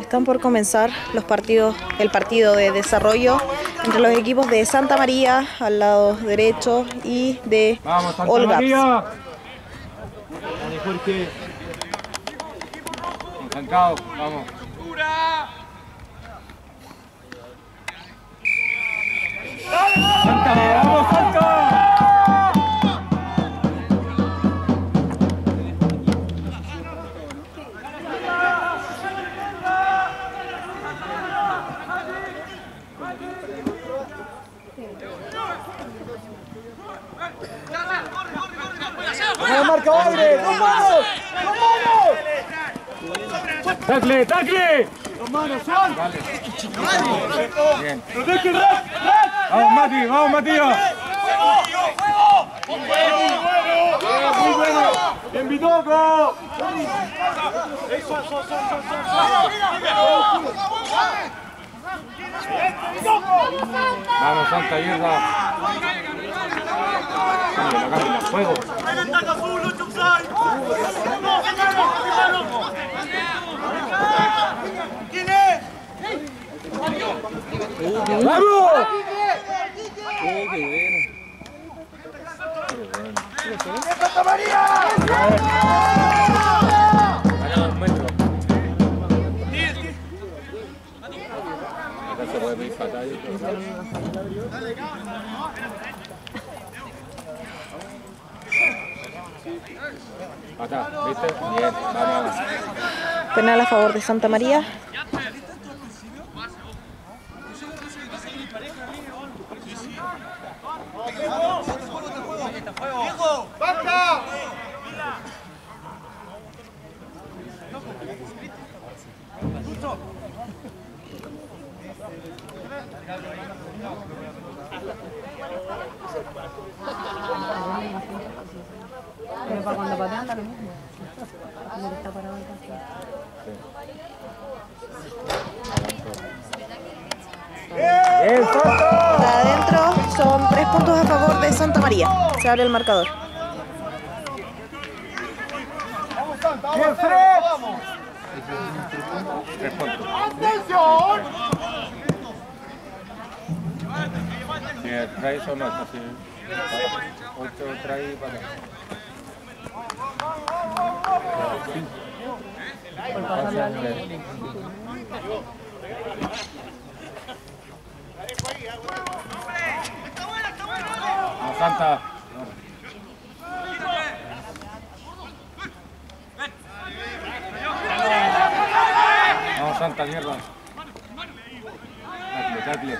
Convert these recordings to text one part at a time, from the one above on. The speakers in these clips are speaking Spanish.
Están por comenzar los partidos, el partido de desarrollo entre los equipos de Santa María al lado derecho y de Vamos, Santa Olga. María. Dale, Jorge. Vamos. Salta, vamos, salta. ¡Tacle, tacle! Bien. Vamos, Mati, vamos, Matías. Muy bueno. Bien, Bitoco. Vamos, Santa Hierba. Cámbiala, cámbiala, Fuego. ¡Vamos! Ganamos un metro. Acá se puede pedir patada y todo. Acá, ¿viste? Bien, vamos. Penal a favor de Santa María. Pero para cuando patean da lo mismo. Como que está parado el campo. ¡Bien, Santa! De adentro son tres puntos a favor de Santa María. Se abre el marcador. Si trae esto sí. Ocho trae para. Vamos. Vamos, Santa, mierda. Tacle, tacle.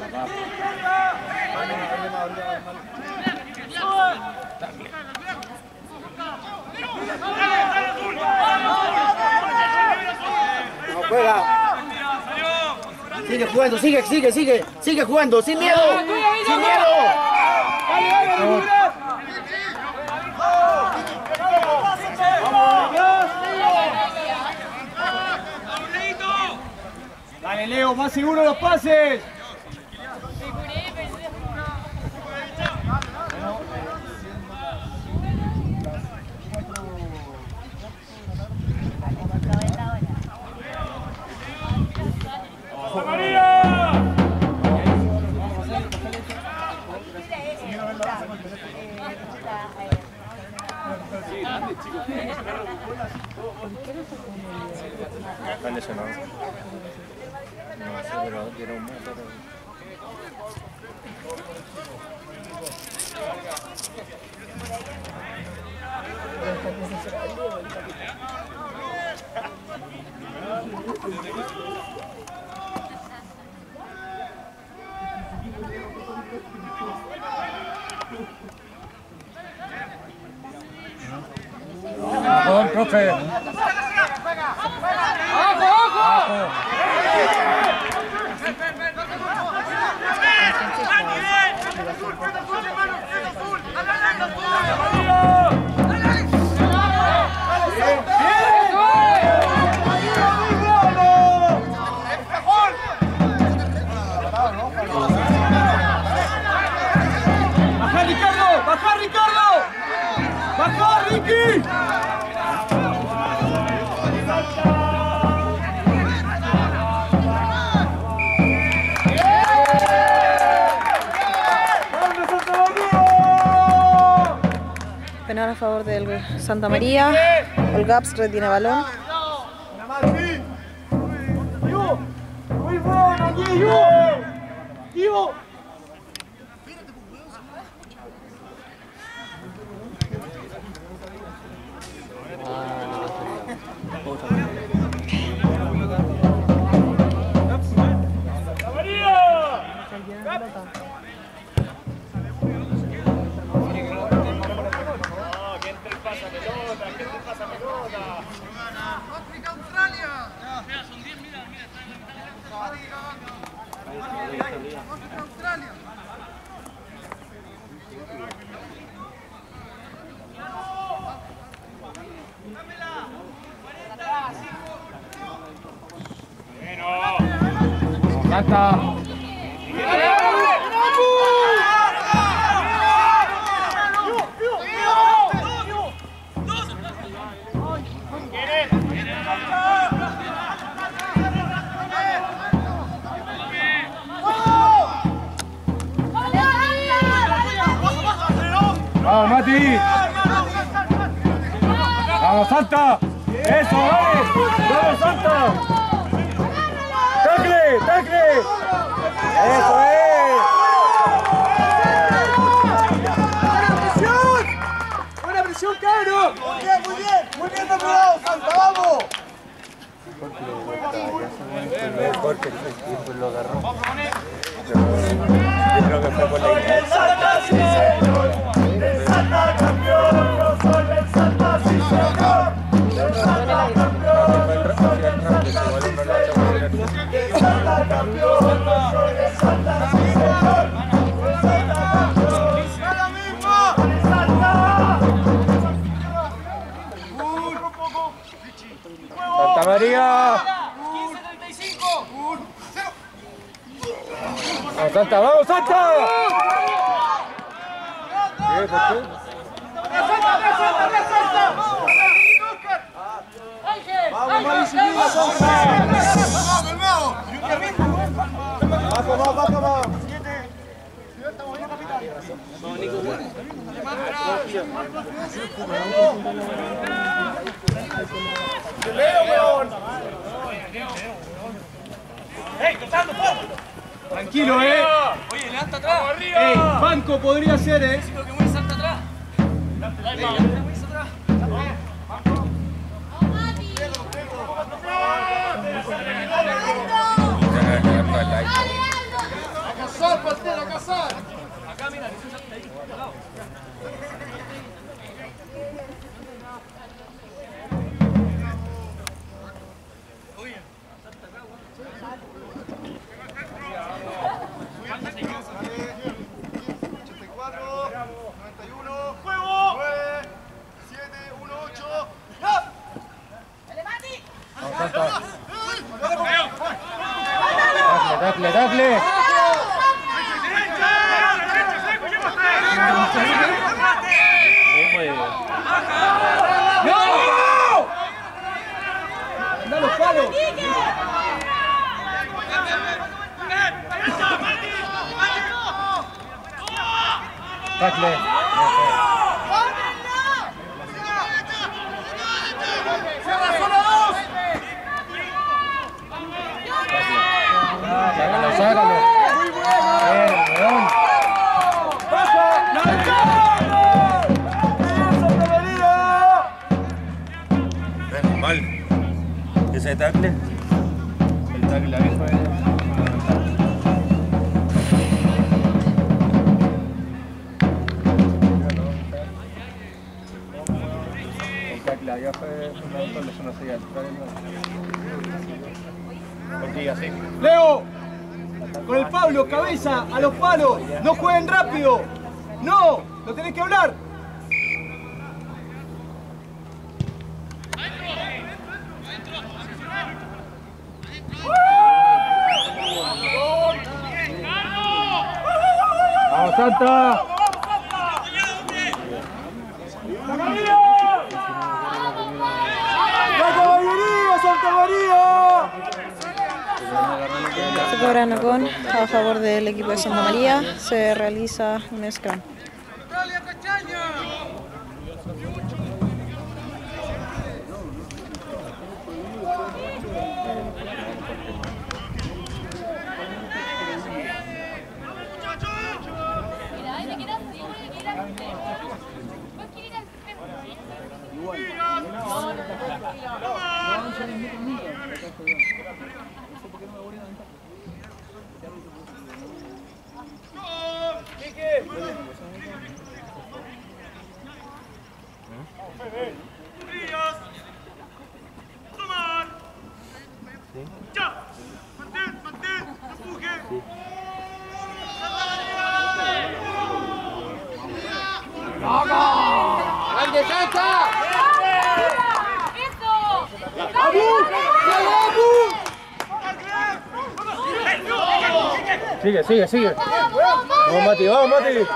La paz. Sigue jugando, sigue, sigue, sigue, sigue jugando, sin miedo. Dale, Leo, más seguro los pases. Santa María. El GAPS retiene balón. Muy Se realiza un scrum. ¡Grande Santa! Sigue, sigue. Vamos, Mati, vamos, Mati.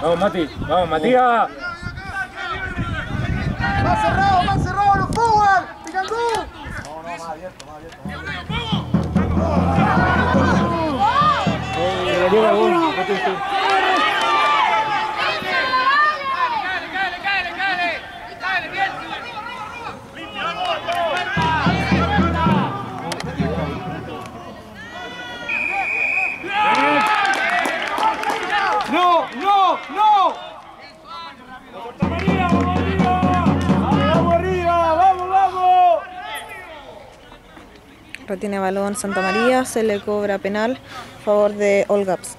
Vamos, Mati. Vamos, Matías. Más cerrado, más cerrado, los forward. Picandú. Que le llega Mati, sí. ¡No, no, no! ¡Vamos arriba, vamos, vamos! Retiene balón Santa María. Se le cobra penal favor de All Gaps.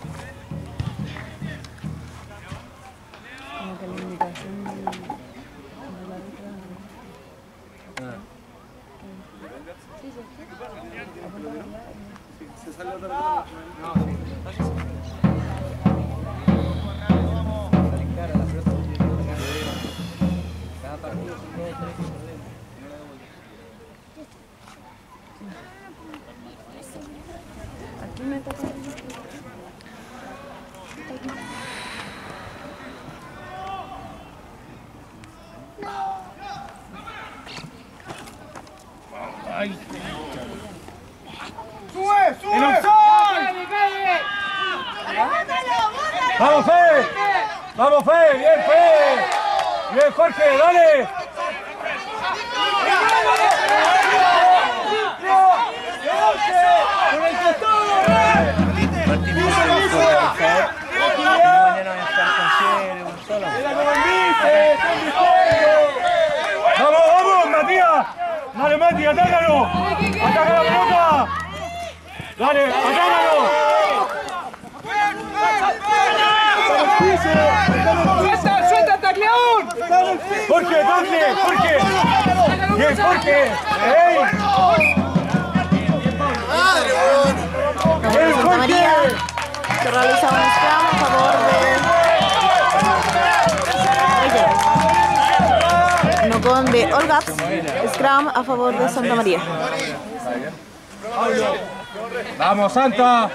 Santa.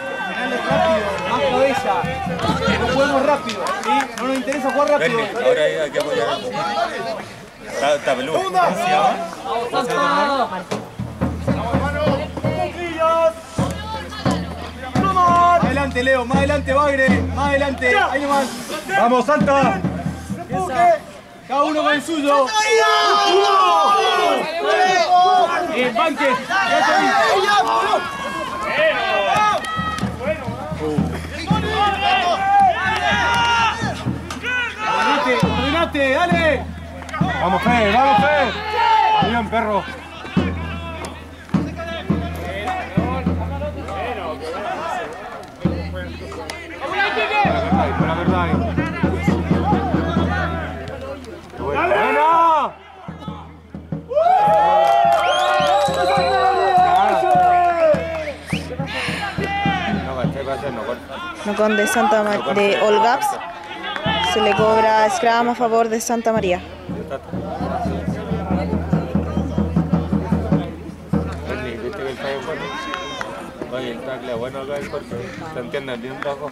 Más cabeza. No juguemos rápido, ¿sí? No nos interesa jugar rápido. Ahora hay que apoyar. Está, está peludo. ¿Cómo se llama? Más adelante, Leo. Más adelante, Bagre. Más adelante. Ahí nomás. Vamos, Santa. Cada uno con el suyo. Banque. Ya dale. Vamos, Fe, vamos, Fe. Bien, perro. No, este va a ser no All Gaps. Se le cobra scrum a favor de Santa María. ¿Viste que el? Oye, el tackle es bueno acá el cuerpo. ¿Se entienden bien, Rajo?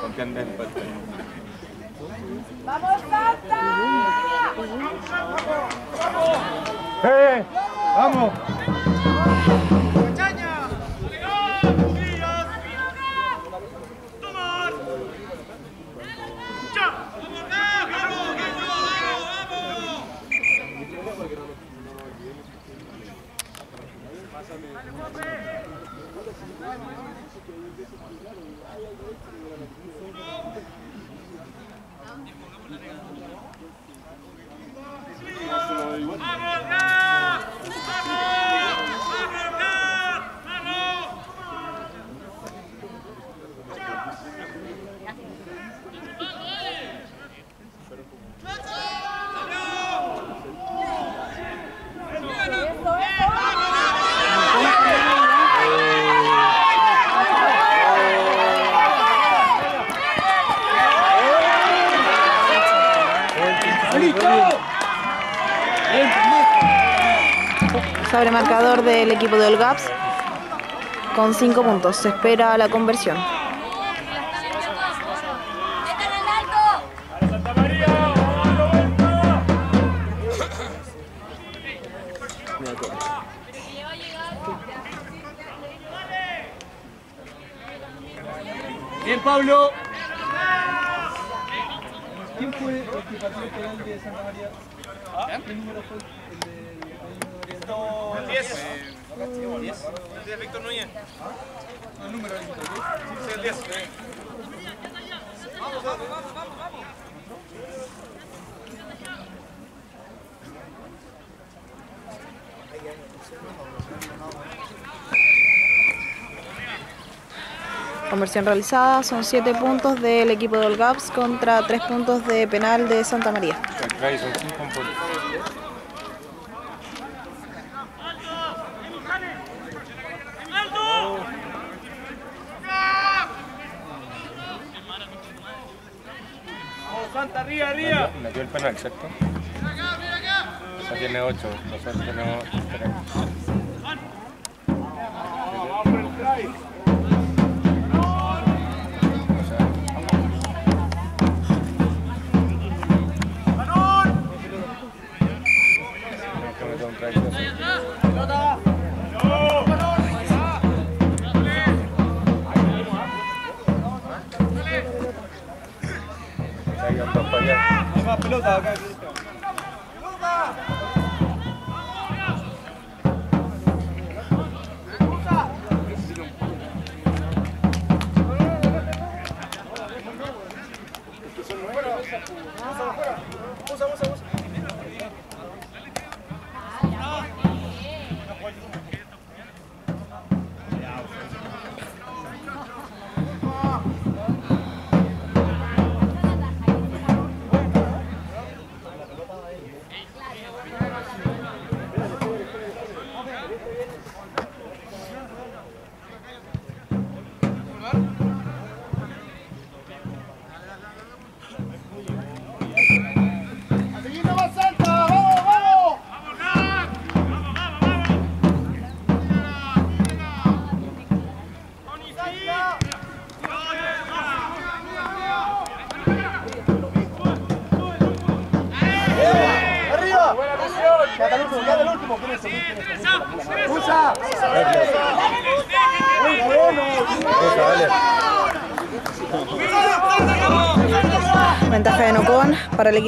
¿Se entienden? Perfecto. ¡Eh! ¡Vamos! Sobre del equipo de Olgaps con 5 puntos. Se espera la conversión. Bien, Pablo. ¿Quién fue el que pateó el penal de Santa María? ¿Qué número fue el el de María? Víctor Núñez. El número ¿sí? Sí, el 10. Conversión realizada. Son 7 puntos del equipo de Olgaps contra 3 puntos de penal de Santa María. Trae son 5 por... ¡Santa, arriba, arriba! Metió el penal, ¿cierto? O sea, tiene 8. Nosotros tenemos 3. ¡Vamos por allá. Hay más pelota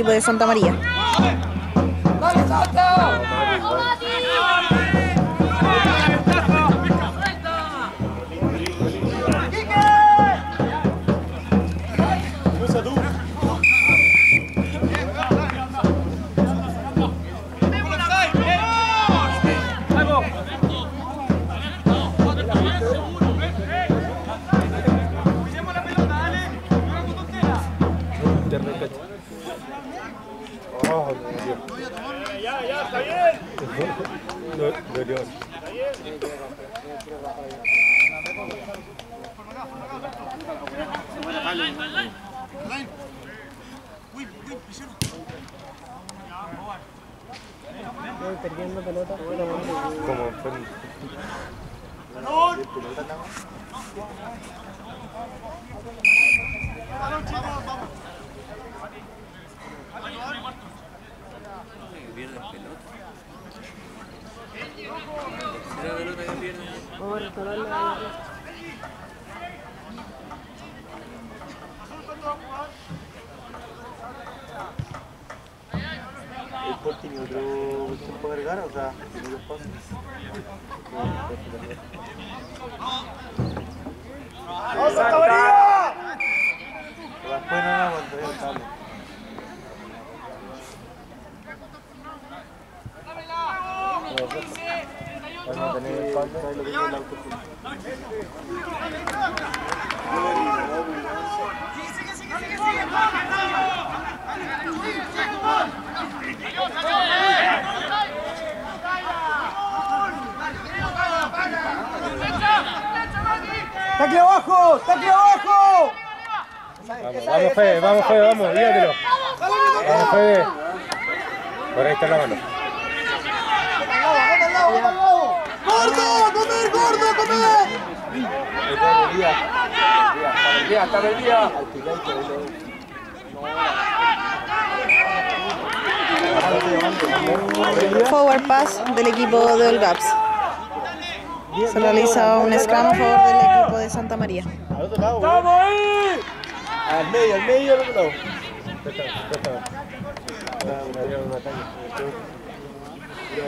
equipo de Santa María. ¡Dale, Santa! Oh, ¡Ya, ya, está bien! Dios. De Dios. Voy perdiendo pelota. Como fue Vamos a restaurarle a la ¿El Sport tiene otro cuestión para cargar? O sea, tiene dos pasos. ¡Vamos, Santa María! Pero después no, ya estamos. Vamos a tener el palo, ¿sabes lo que es el auto? ¡Tacle abajo! ¡Tacle abajo! Vamos, vamos Fede, vamos Fede, vamos, dígatelo. Vamos Fede. Por ahí está la mano. ¡Gordo! ¡Comer, gordo, comer! Ya, está perdida. Forward pass del equipo de Olgaps. Se realiza un scrum a favor del equipo de Santa María. Al otro lado, ¡Estamos ahí! Al medio, al medio, al otro lado.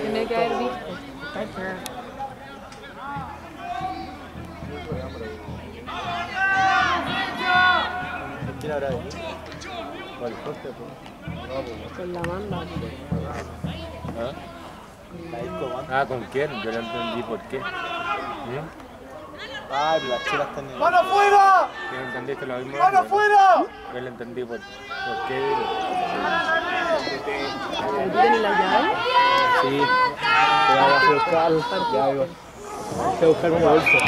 Tiene que haber visto. ¿Quién habrá ahí? ¿Cuál? Jorge, pues. Con la banda. ¿Ah? Ah, ¿con quién? Yo no entendí por qué. ¿Mm? Ay, pero las chelas están en ¡Mano afuera! ¿Tú no entendiste lo mismo? ¡Mano afuera! Yo lo entendí por, por qué. ¿Tienen la llave? Sí. Te vas a buscar. Ya. Voy a buscar una bolsa,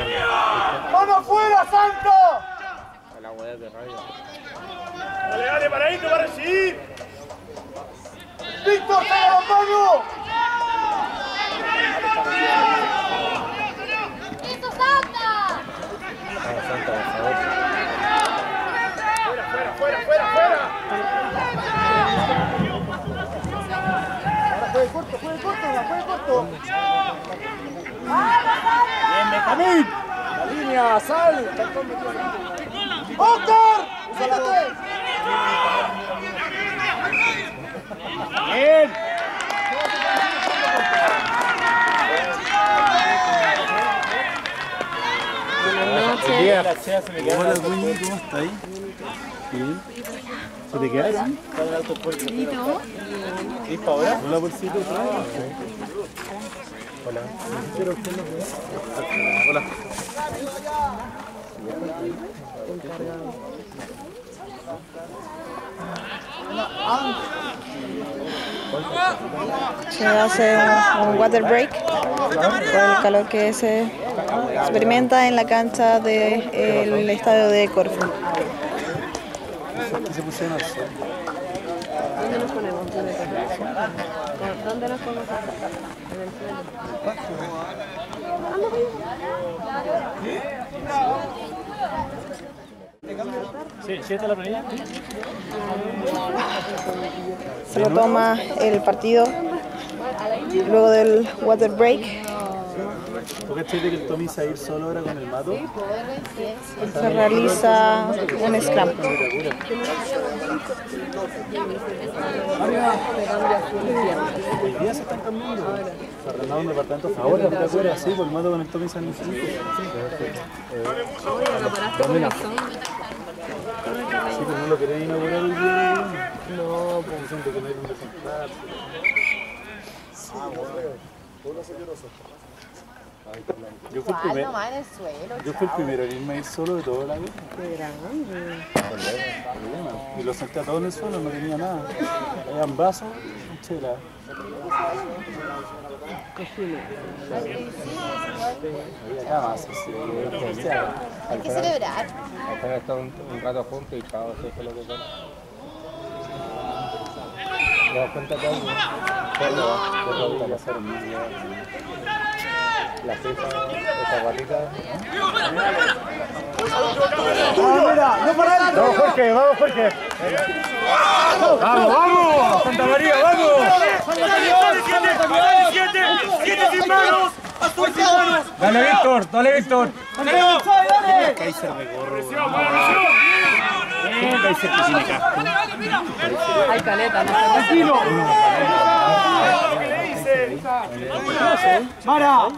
¡Mano afuera, Santo! a la web de radio. Dale, dale, paradito va a recibir. ¡Víctor, saca la mano! Ah, Santa, por favor. Fuera, fuera, fuera, fuera. Ahora juegue corto, juegue corto, la juegue corto. Bien, Benjamín. La línea, sal. ¡Oscar! ¡Fíjate! Bien. Me queda. Hola, ¿cómo está ahí? Bien. ¿Se te queda así? Está en el auto puerto. ¿Sí, para ahora? Hola, bolsito. Hola. Hola. Se hace un, un water break por el calor que se experimenta en la cancha del estadio de pusieron al sol. ¿Dónde nos ponemos? ¿Dónde ¿Dónde nos ponemos? Se retoma el partido luego del water break. ¿Tú cachai de que el Tommy se va a ir solo ahora con el mato? Se realiza un scrum. Hoy día se están cambiando. Se arrendaron un departamento ahora, ¿te acuerdas? Sí, por el mato con el Tommy San Francisco. Sí, pero no lo inaugurar hoy día. No, pues. Dicen que no hay donde sentarse. Yo fui, el primer, en el suelo. yo fui el primero en irme a ir solo de todo la vida. Qué grande. Problema. Y lo senté a todos en el suelo, no tenía nada. Habían vasos y chela. Había camas, así, especial. Hay que celebrar. Un, un rato juntos y chao, eso es lo que pasa. ¿Te das cuenta que algo? La. Vamos, Jorge, vamos, Jorge. Vamos, vamos. Santa María, vamos. Siete sin manos. Dale, Víctor, dale, Víctor. Kaiser me corro. Kaiser que tiene casco. Hay caleta, no Tranquilo. ¡Mara!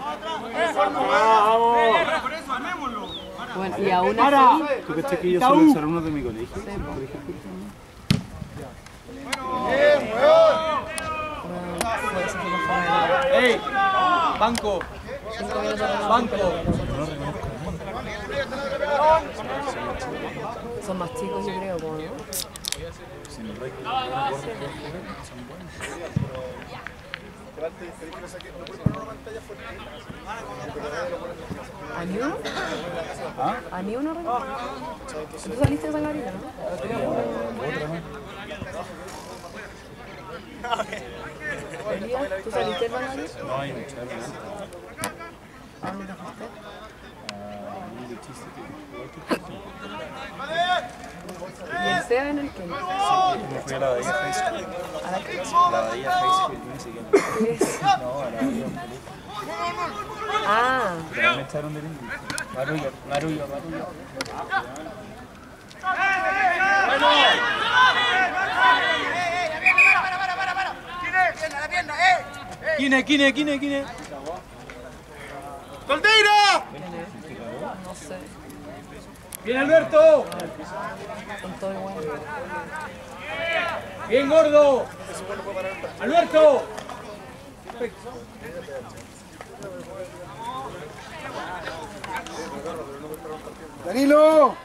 Bueno, y aún así, ¿Tú que los alumnos de mi colegio? ¡Ey! ¡Banco! ¡Banco! son más chicos, yo creo, ¿no? ¿A ni uno? ¿A ni uno? Renato? ¿Tú saliste de Sangarita, no? Elías, ¿tú saliste de Sangarita? No hay mucha ¿A dónde te fuiste? ¿Y el SEA en el que? Me fui a la Bahía High School. ¿A la que? La Bahía High School Music. No, a la Bahía Ah, Pero me echaron del inglés. Marullo, marullo, marullo. ¡Quine, quine, quine, quine! ¡Solteira! no sé. ¡Bien, Alberto! ¡Bien, gordo! ¡Alberto! ¡Danilo!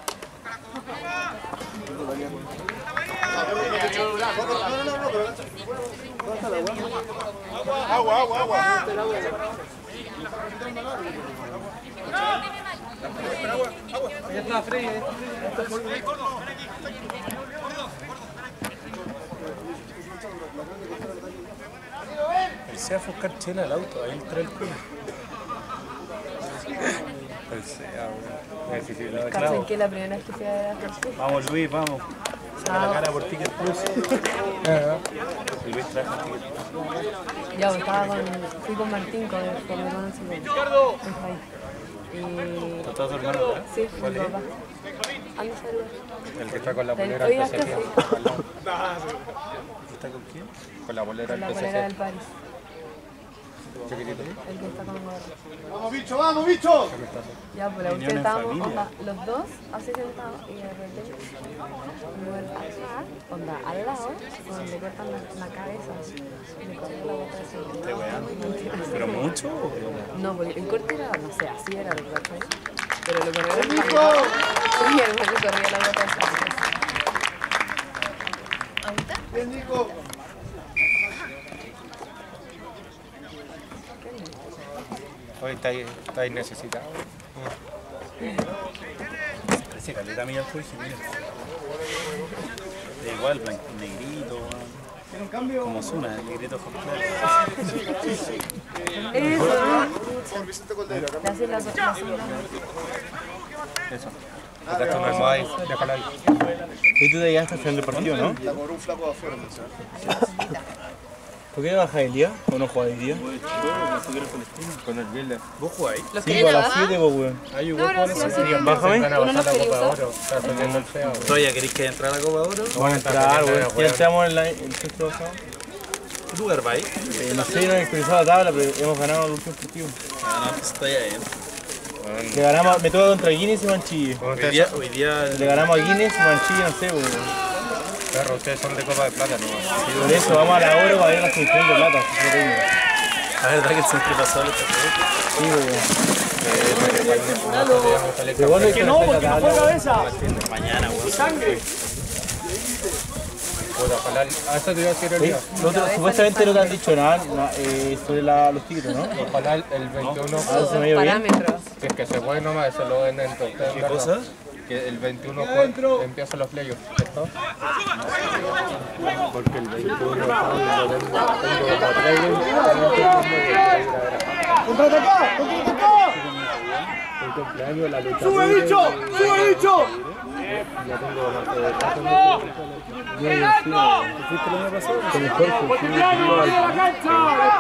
Agua, agua, agua. Ya está, Freddy. eh. El SEA fue a buscar chela al auto, ahí entró el culo. El SEA, weón. Necesitaba Cacho, clavo. que la primera vez que fui a. Vamos Luis, vamos. Saca la cara por Ticket Plus. Y Luis trajo Ticket Plus. Ya, pues, estaba con, fui con Martín, con, con mi hermano Silvio. ¿Tú estás tu hermano? Sí, ¿Cuál es? El que está con la Hoy del sí, ¿Está con quién? Con la bolera con la del. París. Chiquitito. El que está con nosotros. ¡Vamos, bicho, vamos, bicho! Ya, última en estábamos onda, los dos así sentados y de repente atrás, onda al lado, donde le cortan la, la cabeza y le cortan la boca así. Te wean. ¿Pero mucho? No, porque el corte era, no sé, así era el ¿cachai? Pero lo corrieron la Y el corría la boca así. Bien, Nico. Hoy estáis estáis necesitados. Parece caleta mía el Jorge, mira. Da igual, blanco, negrito. Como Zuna, el negrito. Eso. Eso. Está ahí. Y tú te llegaste al final del partido, ¿no? La cobró un flaco de afuera, ¿no? ¿Por qué no bajas el día? ¿O no el día? Con el Bilder. ¿Vos jugáis? ¿Los Sí, a las bajar? 7, pues, weón. Ah, yo No. Bájame. Van a ¿Uno pasar los la quería Copa usar? Oro. Está teniendo el feo. ¿Todavía queréis que entre a la Copa Oro? Vamos a entrar, weón. Ya entramos en la, el sexto pasado. ¿Qué lugar vais? Eh, no sé, no he actualizado la tabla, pero hemos ganado el último partido. Ah, no, pues estoy ahí. Le ganamos, me toca contra Guinness y Manchille. Hoy día, hoy día Le ganamos a Guinness y Manchille, no sé, weón. Perro, ustedes son de Copa de Plata, ¿no? Por eso vamos a la oro para ver la selección de plata. La verdad que el centro pasó el Sí, Es que no, porque no fue cabeza. Mañana, weón. Sangre. Ojalá. A eso te iba a decir el día. supuestamente no te han dicho nada na- eh, sobre la- los tickets, ¿no? Ojalá el, el 21. Ah, se me dio bien. Parámetros. Si es que se puede nomás, eso lo ven en ¿Qué cosa? Que el 21 jue- empiezan los playoffs, ¿cierto? Porque el 21 lo ven ¡Contraatacá! ¡Contraatacá! el cumpleaños, la lucha. ¡Sube, bicho! ¡Sube, bicho! Ya tengo Ahora.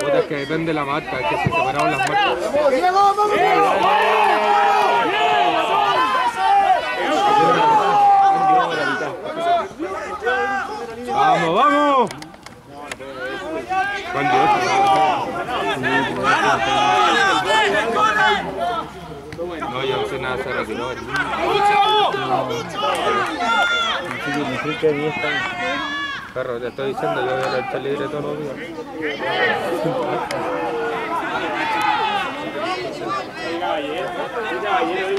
Puta, que depende de la marca, que se separaron las marcas. ¡Vamos! ¡Vamos! ¡Vamos, vamos! Juan de No, yo no sé nada, se retiró. Perro, te estoy diciendo, yo voy a lucha libre todos los días.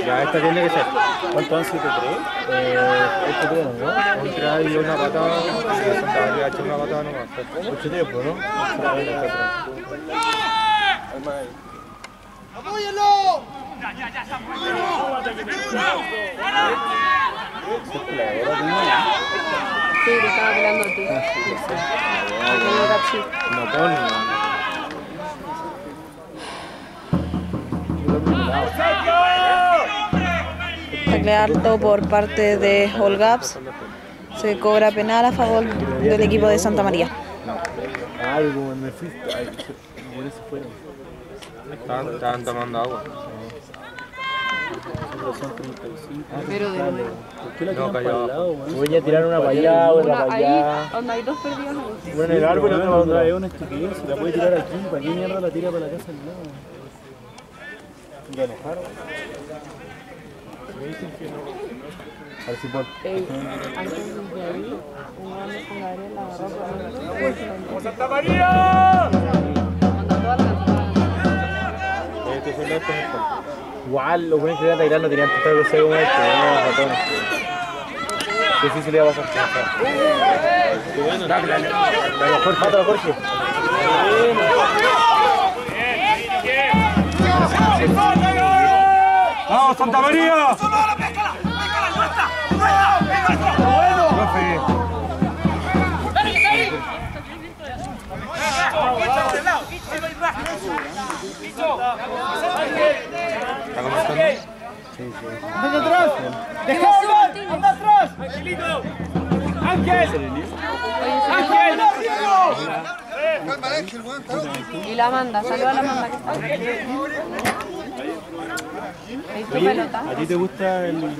Ya, esta tiene que ser. ¿Cuánto han sido? ¿Tres? Eh, tiempos, ¿no? Un try y una patada. Y Santa María ha hecho una patada nomás. Ocho tiempos, ¿no? ¡Apóyenlo! Sí, te estaba peleando a ti. No, cachí. No pone. Tacle alto por parte de All Gaps. Se cobra penal a favor del equipo de Santa María. Algo, me fuiste. Ay, por eso fueron. Estaban, estaban tomando agua. Nosotros son 35. Pero de nuevo. ¿Por qué la No, tiran para callado. el lado, weón? Voy a tirar una para allá, otra para ahí, allá. donde hay dos perdidos ahí. Bueno, el árbol otra para otra. Es una estupidez. Si la puede tirar aquí, ¿para qué mierda la tira para la casa al lado? Ya enojaron. Me dicen que no. A ver si por. Ey, antes de ahí, un hombre con Gabriel la agarró por un ¡Santa María! Cuando todas las es el este es el- Igual, los buenos que iban a tirar no tenían tanta velocidad como este, no, ratones. Se le iba a pasar. Dale, dale. Dale, Jorge, mátalo, Jorge. ¡Vamos, Santa María! ¿Está comenzando? ¡Anda atrás! ¡Deja! ¡Anda atrás! ¡Ángel! ¡Ángel! Y la Amanda, saluda a la Amanda que está ahí. ¿Veis tu Oye? ¿a ti te gusta el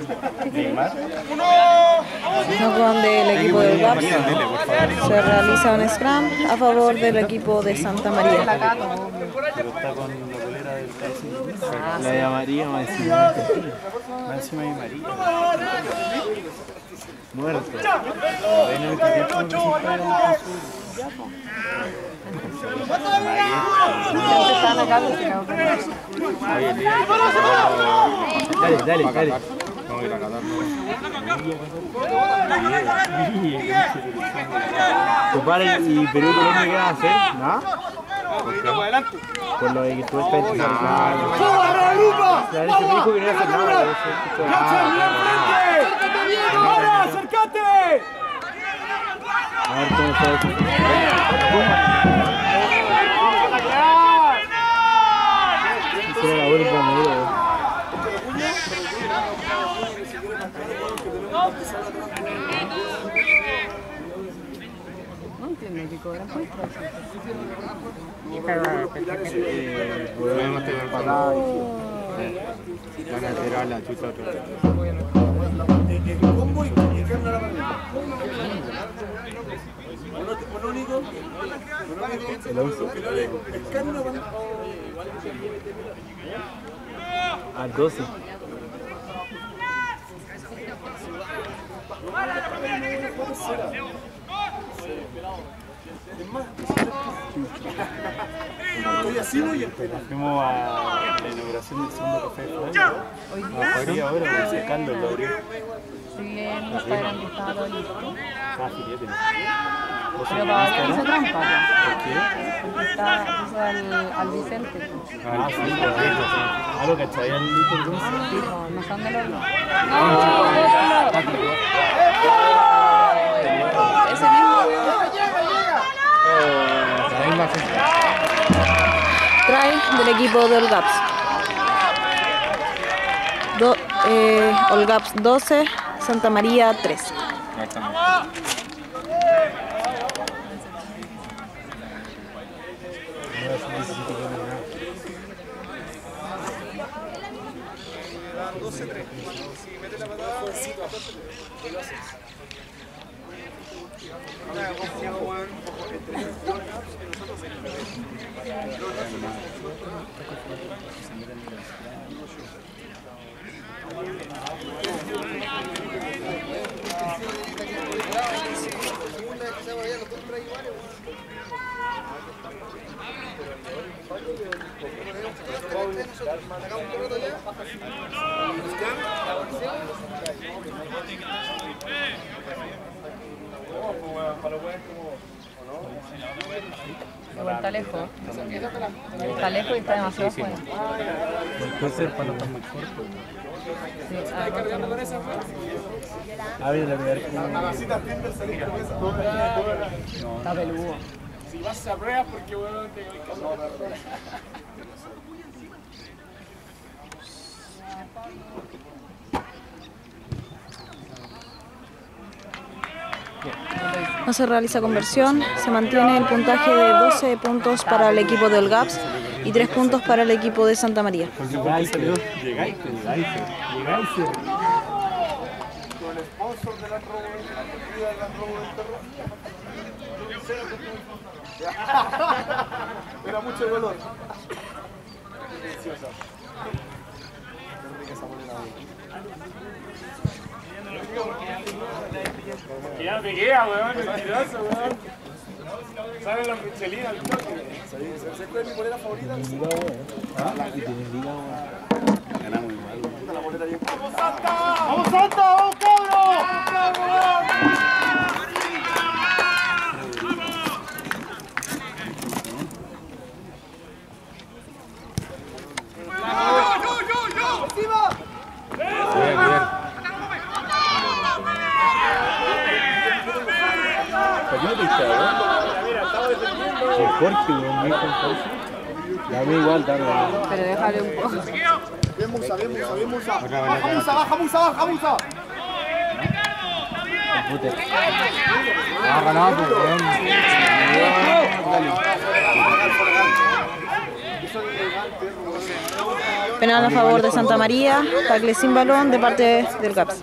Neymar? No con del equipo de Gaps. Se realiza un scrum a favor del equipo de Santa María. Está con la colera del país. La de María más encima. Más encima de María. Muerto. Dale, dale, dale. Vamos a ir a Qatar, ¿no? Compadre, ¿y Perú y Colombia qué hacer? ¿Nada? Por lo de que tú estás en ¡Arriba, Luca! La gente me dijo que no iba a hacer nada. escucho, ah, ¡Acércate bien ahora! ¡Acércate! A ver cómo está la vuelta. No entiendo qué cobran por esto. Eh, Podemos tener patada. Van a tirar la chucha otra vez. el once. A 12. Estoy así, voy a Fuimos a la inauguración del segundo café de Flavio. Afuera ahora con ese Carlos lo abrió. Sí, en Instagram que estaba todo listo. Estaba filete. ¿Vos Pero todavía hizo trampa. po. ¿Por qué? Porque está, puso al, al Vicente. Ah, sí, rico. Ah, lo cachai al Lito entonces. Sí, po, no son de los dos. Ese mismo. La misma gente. Trae del equipo de Olgaps. Do, eh, Olgaps 12, Santa María 3. Igual está lejos. Está lejos y está demasiado fuera. Puede ser para estar muy. Sí, ah, no, Ah, bien, la primera vez que- está peludo. Si vas a pruebas, porque bueno, te No se realiza conversión, se mantiene el puntaje de 12 puntos para el equipo de Olgaps y 3 puntos para el equipo de Santa María. Del. Era mucho dolor. Deliciosa. Qué rica esa ya pegué, weón, mentiroso, weón. Sale la michelina al toque. ¿Sabes cuál es mi bolera favorita? Ganamos igual. La bolera bien. ¡Vamos Santa! ¡Vamos Santa! ¡Vamos cabros! Bien, bien. ¿Por qué no? El Jorge, muy con igual. Pero déjale un poco. Bien Musa, bien Musa, bien Musa. Baja Musa, baja Musa, baja Musa. Ah, ganado, pues, weón. Penal a favor de Santa María, tacle sin balón de parte del GAPS.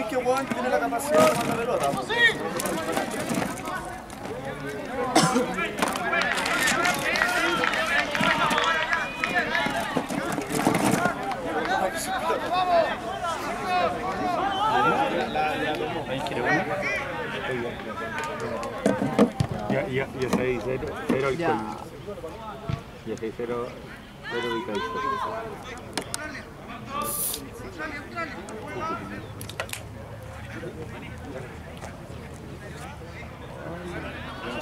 Subís que Juan tiene la capacidad de mandar pelota. Ya, ya, ya 6, 0, 0 alcohol. Ya. Ya 6, 0, 0 ubicadito. Dale, dale.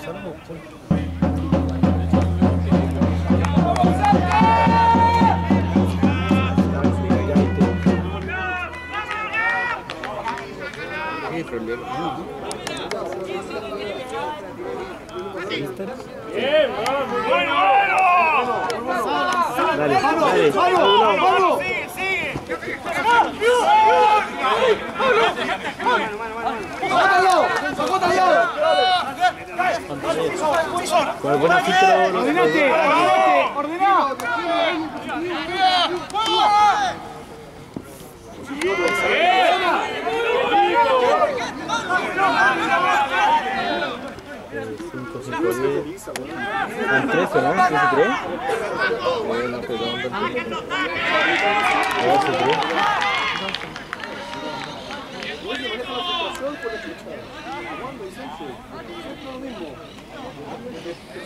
¡Vamos! ¡Vamos! ¡Sacótalo! ¡Sacótalo! Con el buen filtro lo ¡Ordenate! Tres.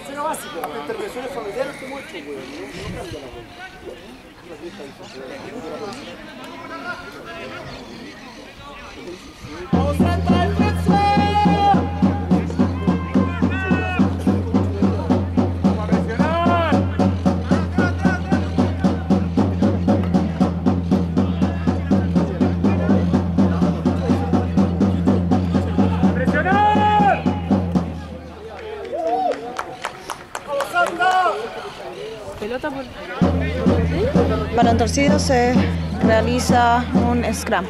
Cero básico. Intervenciones familiares como esto, güey. No, cambia la cosa. ¡Vamos, Santa, el Pelota por. Balón torcido se realiza un scrum.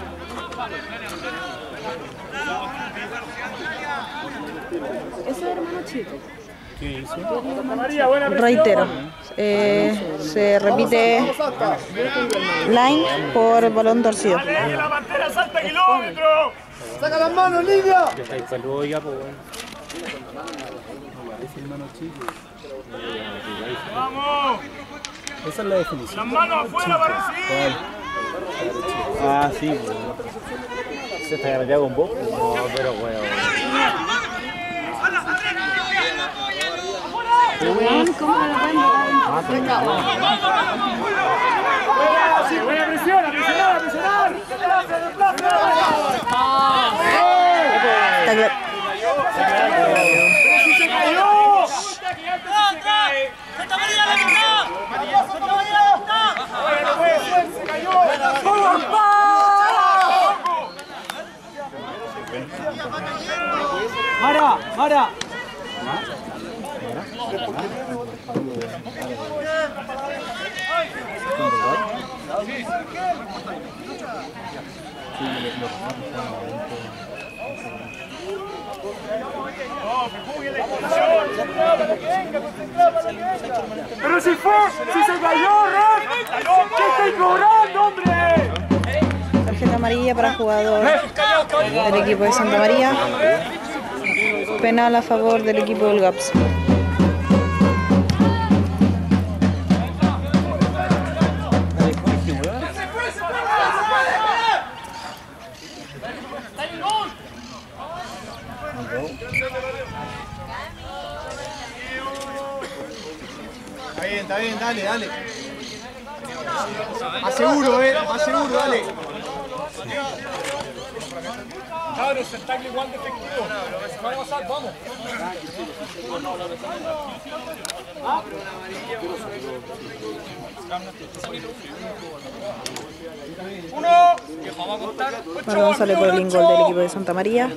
Ese es hermano chico. Reitero, eh, se repite line por balón torcido. ¡Dale la pantera salta kilómetro! ¡Saca las manos, Lidia! Ya está ahí saludo ya, pues, weón. ¡Vamos! Esa es la definición. ¡Las manos afuera para recibir! Ah, sí. Se está agarrado con vos. No, pero weón. ¿Cómo la pueden ¡Buena presión! ¡A presionar, a presionar! Está. ¡Se cayó! Mara, Mara. ¡Pero si fue! ¡Si se cayó, Ref! ¿Qué estáis cobrando, hombre? Tarjeta amarilla para jugador del equipo de Santa María. Penal a favor del equipo del GAPS. Dale. Más seguro, eh, más seguro, dale. Cabros, se está igual de efectivo. Vamos a pasar, vamos. Uno. Balón sale por el ingol del equipo de Santa María.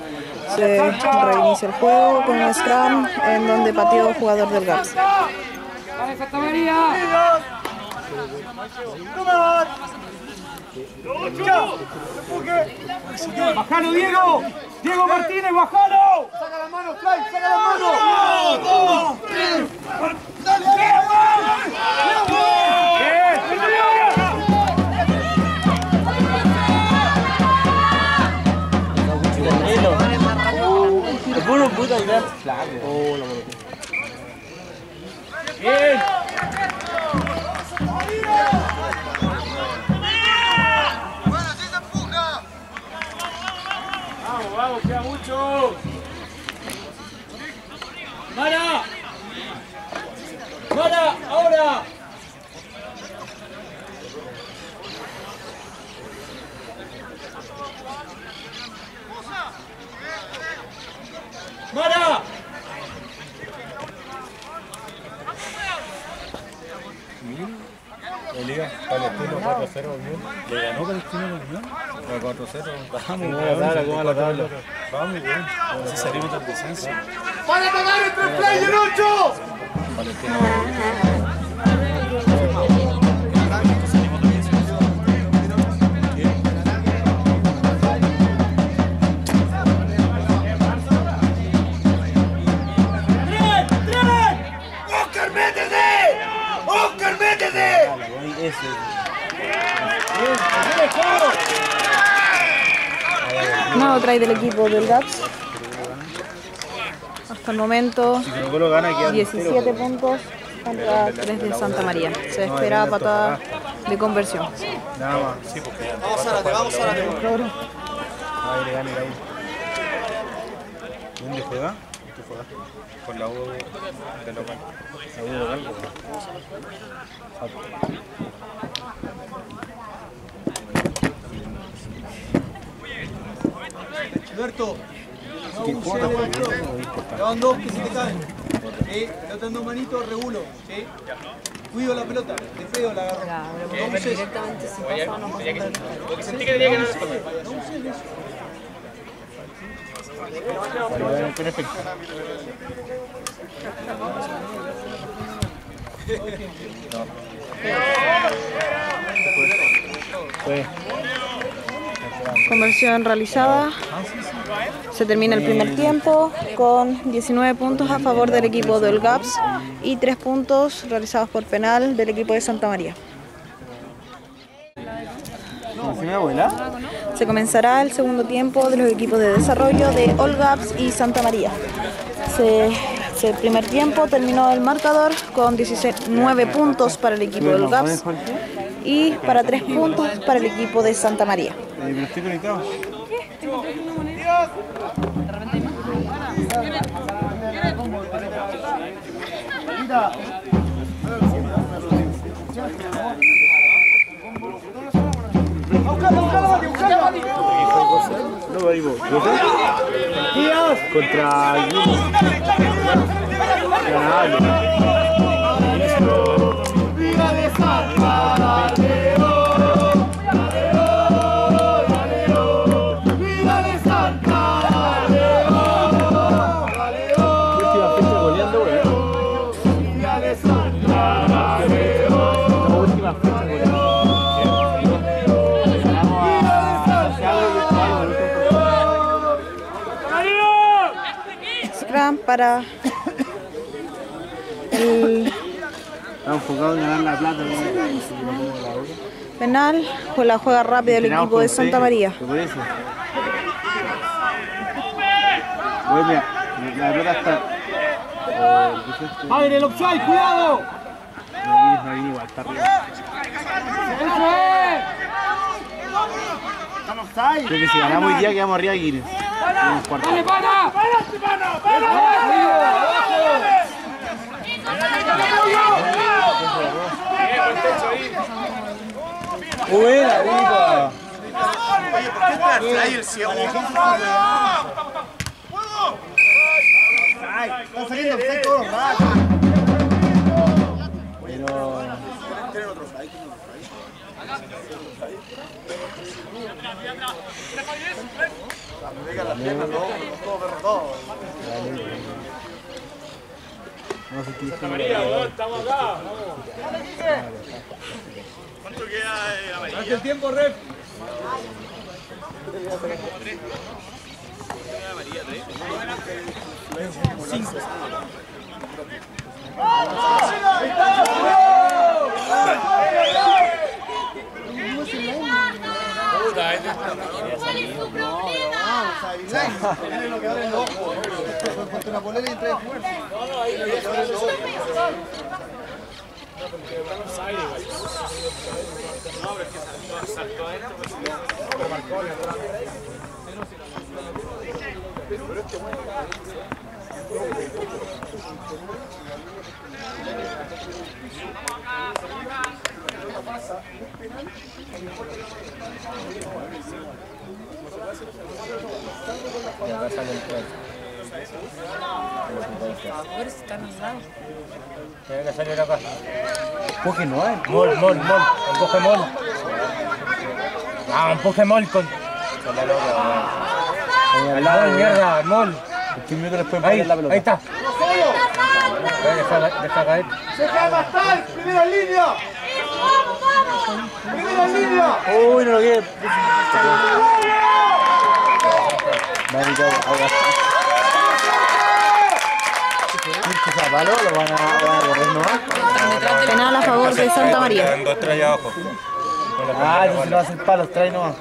Se reinicia el juego con un scrum en donde pateó jugador del GAPS. ¡Dale, Santa María! ¡Bajalo, Diego! ¡Diego Martínez, bajalo! ¡Saca las manos, Fly! ¡Saca las manos! ¡Bien! ¡Vamos, vamos! ¡Queda mucho! ¡Ahora! La Liga Palestino 4-0, bien. ¿Le ganó Palestino la Unión? No, 4-0. Vamos, ¿Cómo va la tabla? ¿Cómo va la tabla? Vamos, weón. Si salimos del descenso. ¡Para entre el Fly y el 8! Palestino. Nuevo try del equipo del GAPS. Hasta el momento Si Colo Colo gana, queda 17 puntos contra 3 de Santa María. Se espera patada de conversión. Nada más. Sí, porque ya. Vamos, Zárate, vamos, Zárate. Ahí le gana, ahí. ¿Dónde juega? Con la U de local. La U de local. Alberto, no van dos que se te caen. ¿Sí? Pelota en dos manitos, regulo. ¿Sí? Cuido la pelota, de feo la agarro. No pero abuses. directamente si pasa o no pasa. por el- Porque sentí que tenía que responder. No abuses de eso. Conversión realizada. Se termina el primer tiempo con 19 puntos a favor del equipo del GAPS y 3 puntos realizados por penal del equipo de Santa María. ¿Cómo se mi abuela? Se comenzará el segundo tiempo de los equipos de desarrollo de All Gaps y Santa María. Se, el primer tiempo terminó el marcador con 19 puntos para el equipo del Gaps y para 3 puntos para el equipo de Santa María. No. ¿Vos? Contra. Ganable. Para el Estamos enfocados en ganar la plata. penal. Fue la juega rápida el equipo de Santa María. ¡Aire, el offside, cuidado! Ahí, ahí, igual, está arriba. Creo que si ganamos hoy día quedamos arriba de Guinness. Quedamos cuarto. Buena, Rico. Están saliendo offside todos los ratos. No sé qué dice. Hace el tiempo, ref. ¿Cuál es tu problema? Tiene lo que el ojo. Ponte una polera y entra de fuerza. Ahora se están al lado. Tiene que salir acá. No hay. Mol, mol, mol. Empuje mol. Ah, empuje mol con. Con la loca, weón. Al lado, mierda, mol. ¿Qué minuto les pueden Ahí, ahí está. Deja, deja caer. ¡Se queda! ¡Primera línea! Uy, no lo quiere. Vale, ya, ahora. ¿Qué es palo? ¿Lo van a, van a correr nomás? Penal a favor de Santa María. Dos tres allá abajo. Ah, entonces no hacen palos, trae nomás.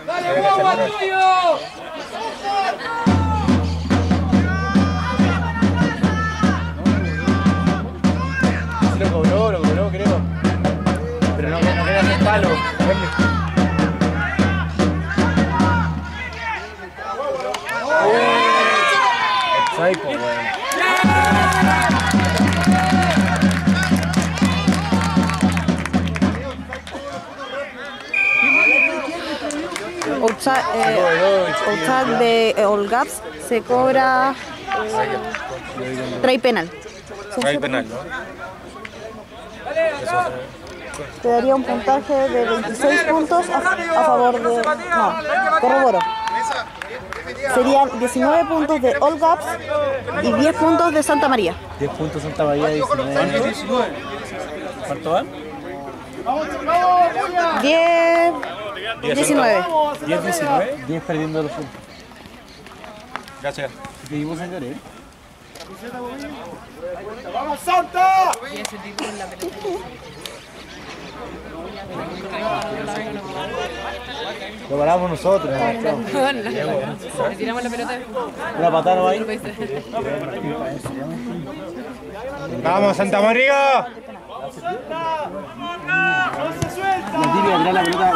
Sí lo cobró, lo. Gonzalo. Eh, de eh, se cobra eh, penal. Te daría un puntaje de 26 puntos a, a favor de... No, corroboro. Serían 19 puntos de All Gaps y 10 puntos de Santa María. 10 puntos Santa María, 19. ¿Cuánto van? 10... 19. 10, 19. 10 perdiendo los puntos. Gracias. Seguimos en Gabriel. ¡Vamos, Santa! Lo paramos nosotros. Le tiramos la pelota. Una patada no hay. ¡Vamos, Santa María! La tibia atrás la pelota.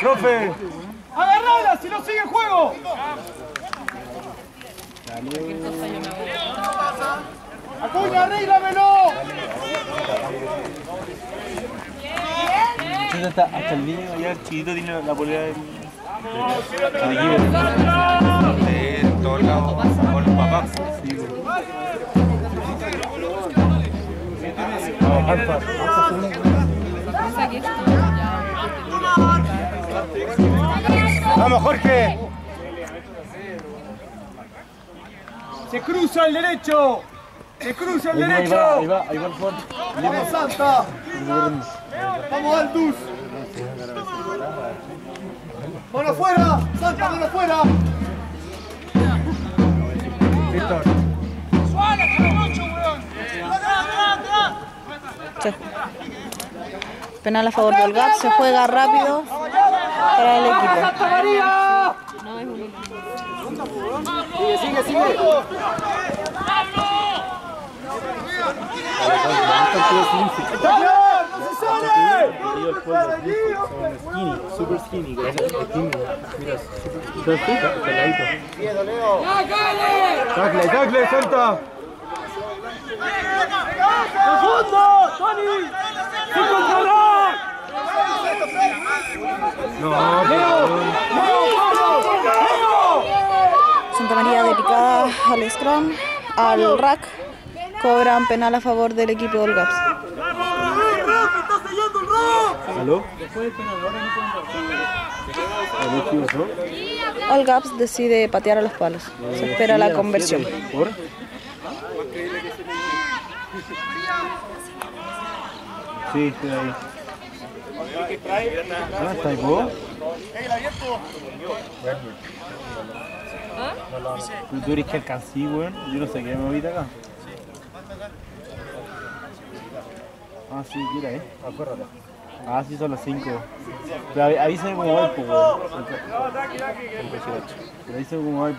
¡Profe! ¡Agarrala si no sigue el juego! ¡Acuña, arréglamelo! Hasta, hasta el niño allá, el chiquito, tiene la polea del. De todos lados, con los papás. ¡Vamos, Jorge! ¡Se cruza el derecho! ¡Se cruza el Ahí va, ahí va, derecho! ahí va, ahí va el jugador. ¡Vamos, Santa! ¡Vamos, Altus! ¡Mano afuera! ¡Santa, mano afuera! Sí. Penal a favor de All Gaps. Se juega rápido para el equipo. ¡Santa María! Sigue, sigue, sigue. Skinny. Mira, super skinny. Peladito. ¡Tacle, tacle, Santa! María de picada al scrum, al rack. Cobran penal a favor del equipo de All Gaps. ¿Aló? Decide patear a los palos. Se espera la conversión. Sí, estoy ahí. Ah, ¿está ahí vos? Tú, tú eres que alcancé, weón. Yo no sé qué me voy de acá. Ah, sí, mira, eh. Acuérdate. Ah, sí, son las 5. Pero avi- avísame cómo va el weón. Pero avísame cómo va el.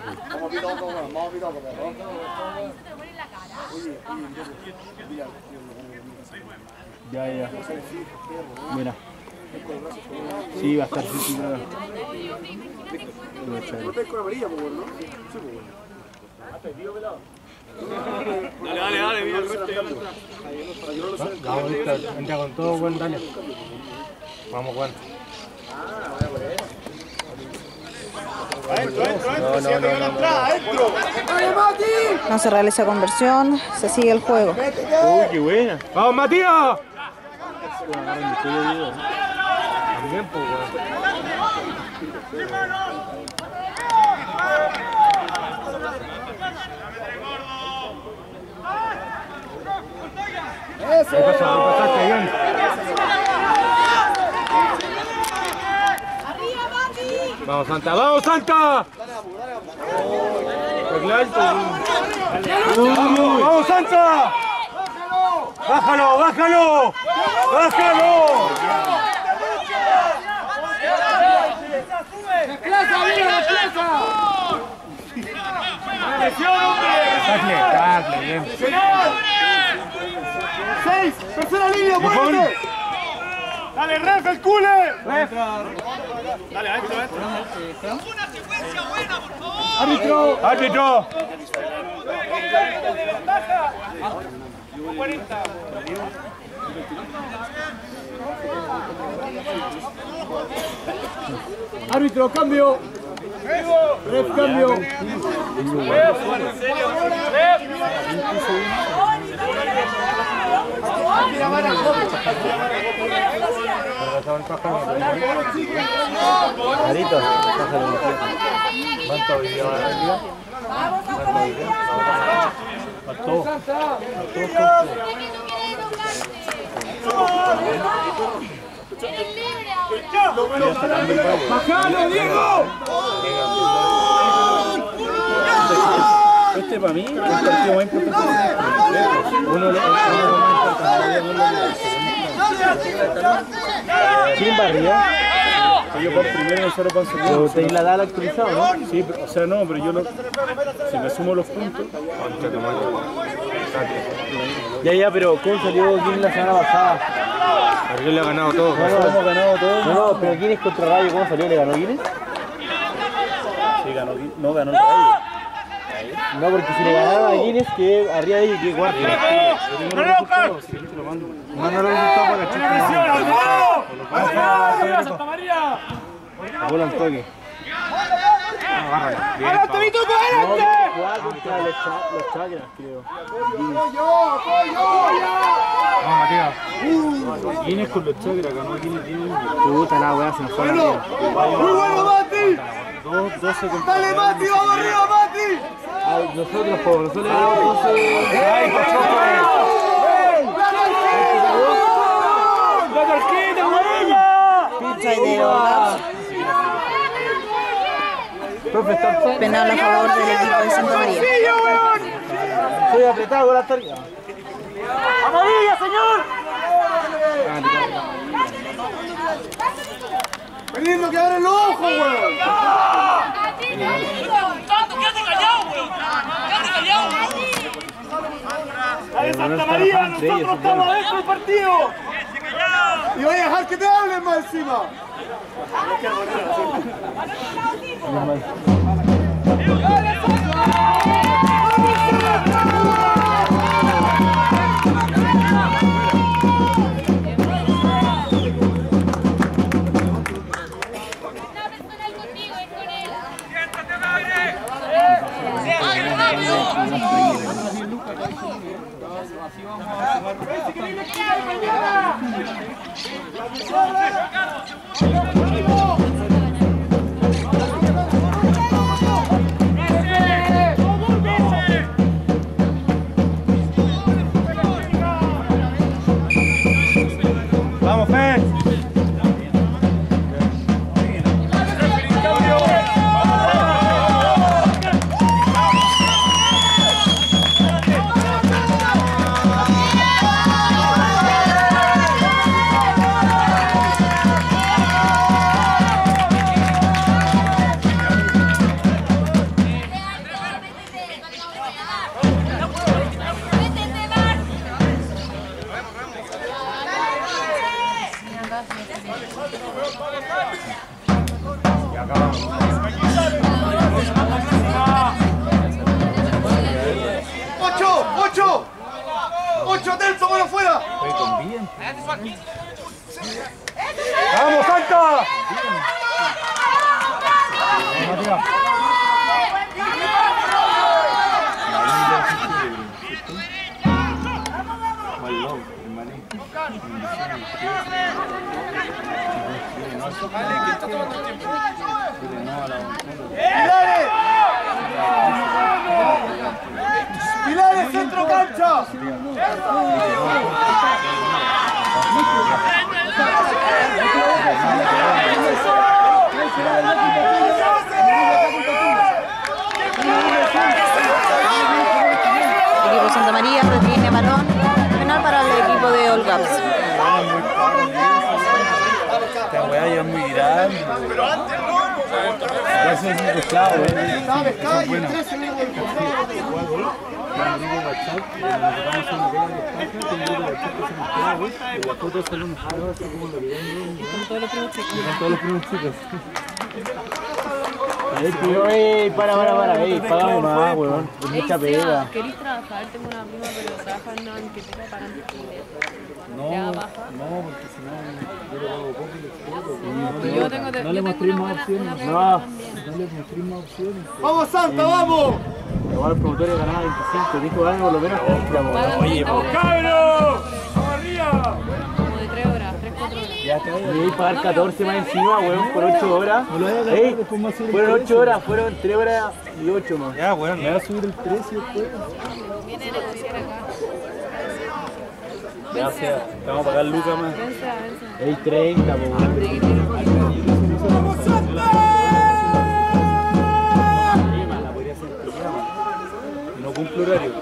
Ya, ya. Mira. Sí, va a estar sí, sí, claro. Echar. Con amarilla, pues, ¿no? Sí, pues. Dale, dale, dale, mira el resto. Vamos, Víctor, entra con todo, Juan, dale. Vamos, Juan. Adentro, adentro, adentro, ya te dio la entrada, adentro. No se realiza conversión, se sigue el juego. Uy, qué buena. ¡Vamos, Matías! Pues, weón. Ahí pasa, ahí pasaste bien. Vamos, Santa, vamos, Santa. Vamos, Santa. Bájalo, bájalo. Bájalo. ¡Presión, hombre! Tacle, tacle, bien. ¡Seis! ¡Tercera línea, muévete! ¡Dale, ref, el cule! ¡Ref! Dale, adentro, adentro. ¡Árbitro! ¡Árbitro! Árbitro, cambio. Ref, cambio. Carito, tierra. ¿Cuánto hoy día va a día? ¿Cuánto hoy día? Faltó. ¡Bajalo, Diego! Este para mí es el partido más importante. Uno de los más importantes. ¿Quién barría? Yo por primero y solo para segundo. Pero te la da actualizado, ¿no? Sí, pero- o sea, no, pero yo lo, si me sumo los puntos. Ya, ya, pero ¿cómo salió Guinness la semana pasada? Porque él le ha ganado todo. No, no, hemos ganado todo. No, no, pero Guinness contra Rayo, ¿cómo salió? ¿Le ganó Guinness? Sí, ganó, no ganó el Rayo. No, porque si le ganaba a Guinness, que arriba de ellos, que resultados, si querés te lo para. ¡Santa María! Al toque. ¡Adelante, Vituco, adelante! Los, cha los chakras, creo. Vamos, Matías. Guinness con los chakras, ganó Guinness 10 Puta la weá, se nos fue la. ¡Muy bueno, Mati! 2, 12 contra ¡Dale, Mati! ¡Vamos arriba, Mati! Ah, nosotros, por nosotros le ganamos 12. ¡La tarjeta, amarilla! Pincha de. Profe, está Penal a favor del equipo de Santa María. Estoy apretado con la tarjeta. ¡Amarilla, señor! ¡Peligro que abren los ojos, weón! ¡Dale, Santa María! ¡Nosotros estamos adentro del partido! Y voy a dejar que te hablen más encima. Vamos, Fe. ¡Vamos, Santa! Así como lo que ven, güey. Están todos los primos chicos. Ey, para, para, para, ey, págame más, weón. Es mucha pega. ¿Queréis trabajar? Tengo una prima, pero trabaja en una banquetera para alquiler. No, ¿Le da no, porque si no, yo le hago poco y. Y yo tengo- No yo le tengo mostré una más opciones. No, le mostré más opciones. ¡Vamos, Santa, vamos! Igual el promotorio ganaba 25, dijo algo por lo menos. Oye, 30 horas. ¡Cabro! ¡Vamos arriba! Como de 3 horas, 3, 4 horas. Ya te voy a pagar 14 más encima, weón, por 8 horas. Ey, fueron 8 horas, fueron 3 horas y 8 más. Ya, weón. Me va a subir el precio después. Viene a negociar acá. Gracias, te vamos a pagar lucas más. Ey, 30, po, weón. Cumple horario.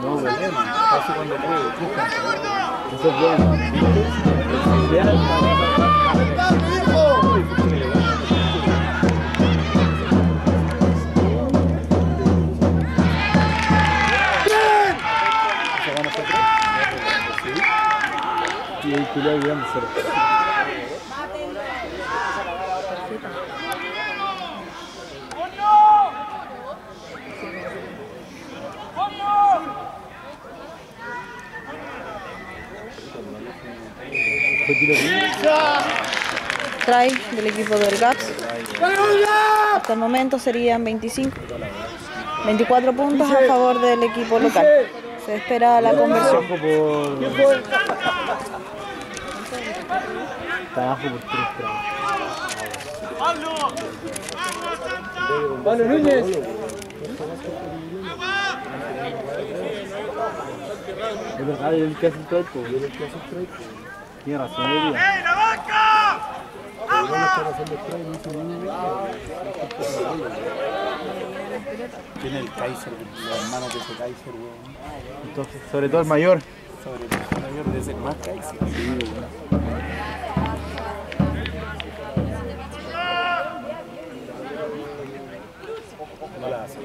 No. Casi cuando puedo. Eso es bueno. Y el ahí cero. Fue tiro libre. Try del equipo del GAPS. Hasta el momento serían 25. 24 puntos a favor del equipo local. Se espera la conversión. Abajo por... Está abajo por 3 Pablo Núñez. Es verdad, yo el que hace el strike, po, yo el que hace el strike. Tiene razón. ¡Ey, la una Tiene el Kaiser, los hermanos de ese Kaiser, weón. Entonces, sobre todo el mayor. Sobre todo el mayor de ese más Kaiser. Sí. No la hace.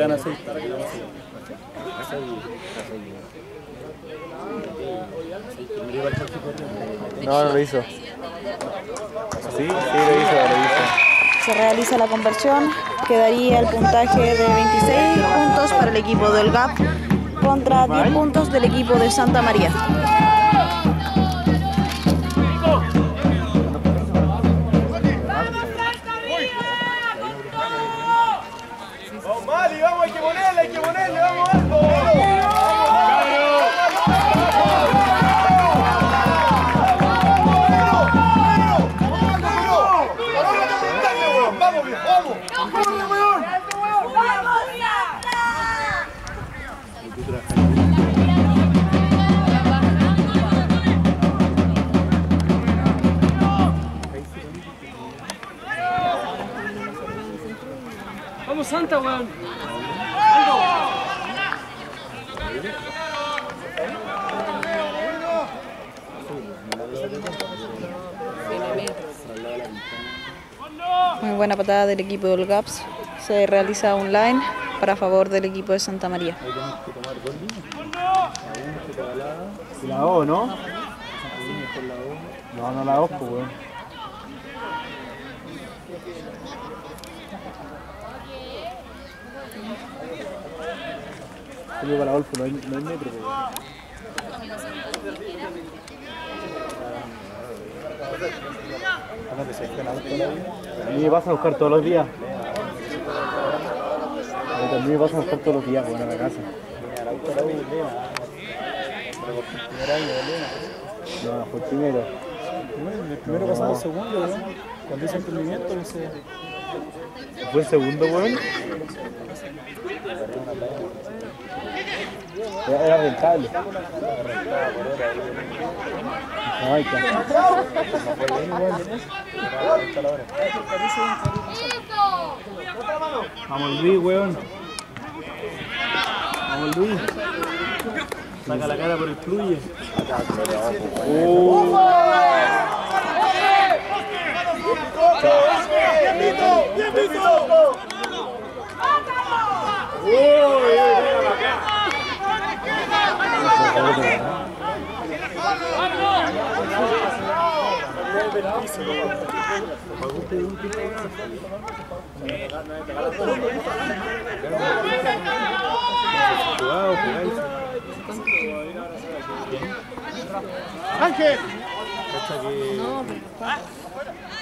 Gana 6 para que se No, no lo hizo. Sí, sí, lo hizo, lo hizo. Se realiza la conversión. Quedaría el puntaje de 26 puntos para el equipo del GAP contra 10 puntos del equipo de Santa María. Weón. Muy buena patada del equipo del GAPS. Se realiza un line para favor del equipo de Santa María. La O, ¿no? No, no la O, pues, weón. Julio para Adolfo, no hay, no hay metro. A mí me pasa a buscar todos los días. A mí también me pasa a buscar todos los días, weón, a la casa. El. No, fue el primero. El primero pasamos al segundo, weón. Cuando hice emprendimiento, no sé. ¿Fue el segundo, weón? Era, era ahí. Vamos Luis, weón. Vamos Luis. Saca la cara por el fluye. Oh. ¡Bien ¡Bien. Ángel. No,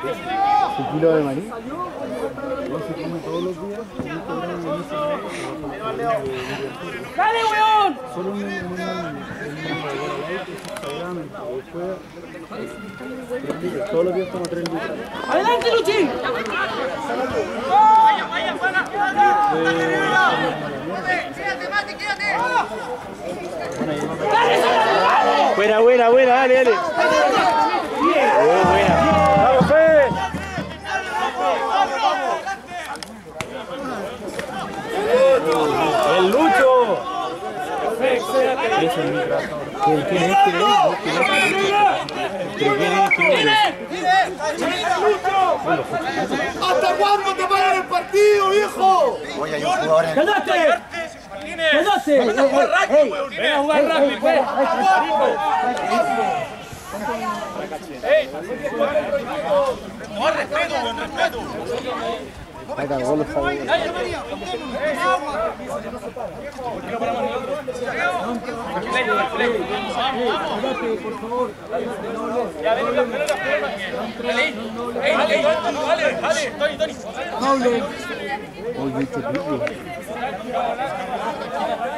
¿Un kilo de maní? No se todos los días. ¡Dale, weón! Solo un todos los días toma 3 litros. ¡Adelante, Luchín! ¡Vaya, vaya, vaya! ¡Dale, oh, Buena, buena, buena, dale, ¡El Lucho! Es el micrófono. ¿Quién es? Es? ¿Quién es? Es? ¿Hasta cuándo te paran el partido, viejo? Oye, hay un jugador en... ¡Cállate! ¡Cállate! A jugar rugby, weón! ¡Ven a jugar rugby, weón! ¡Ey! ¡No, respeto, weón! ¡Respeto! Ahí cagó ¿Por favor.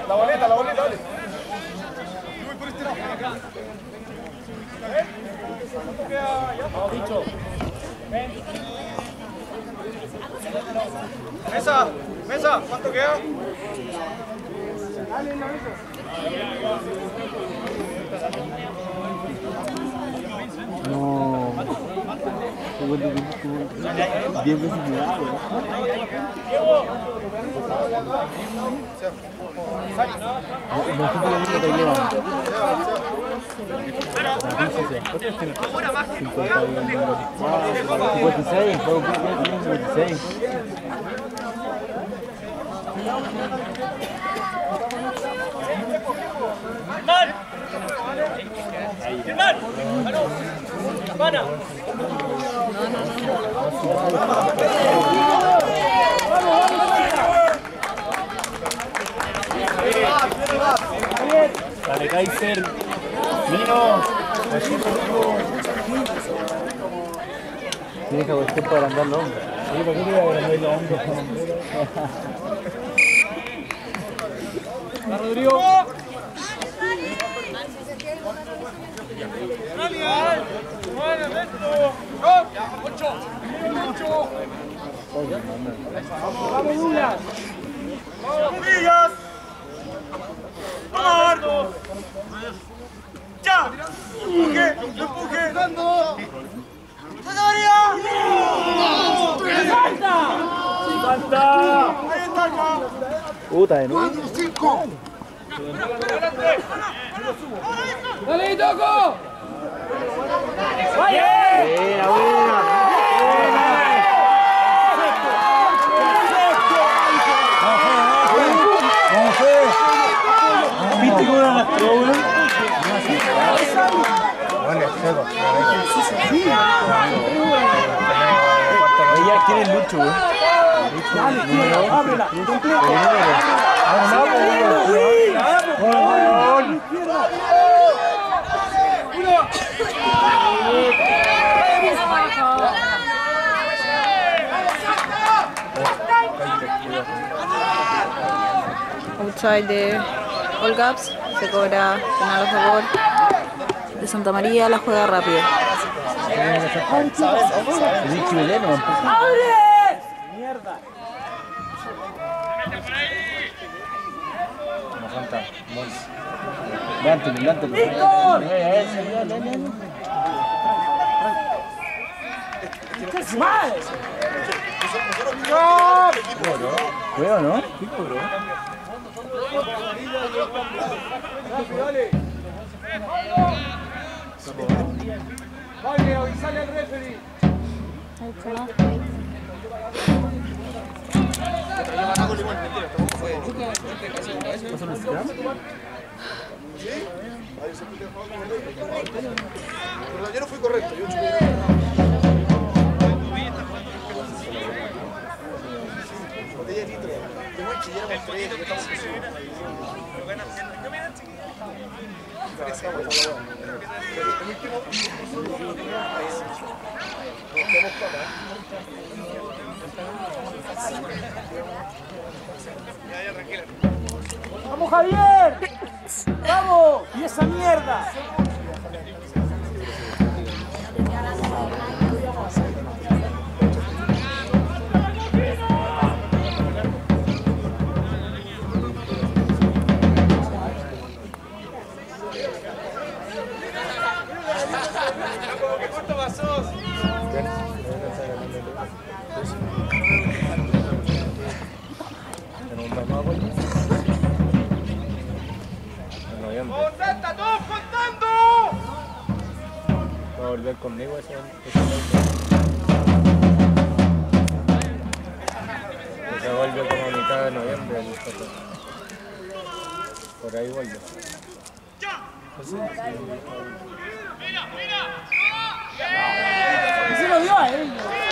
La boleta, la boleta, dale. Mesa, mesa, ¿cuánto queda? No. 56, ¡Hermana! Kaiser. Minos, Tiene que cuestión para andar los hombros. Sí, ¿por qué te voy a agrandar los hombros? ¡Va, Rodrigo! ¡Ocho! ¡Ocho! ¡Vamos, Douglas! ¡Vamos, Villas! ¡Vamos, derecha. Empuje, empuje. ¡Dando! ¡Salta! ¡Salta! Ahí está acá. Puta de nuevo. ¡Cuatro, cinco! ¡Dale, Toco! ¡Vaya! ¡Buena, buena! Luego. Ella quiere el lucho, Outside the all gaps, se cobra penal a favor de Santa María la juega rápido. ¡Mierda! ¡Mal! ¡No! no? Dale, dale. Vale, avisale al referee. Ayer no fue correcto. Yo ¡Vamos, Javier! ¡Vamos! ¡Y esa mierda! Noviembre. ¡Contenta, todos contando! Va a volver conmigo ese, Que se vuelve como a mitad de noviembre. Por ahí vuelve. Se lo dio a él.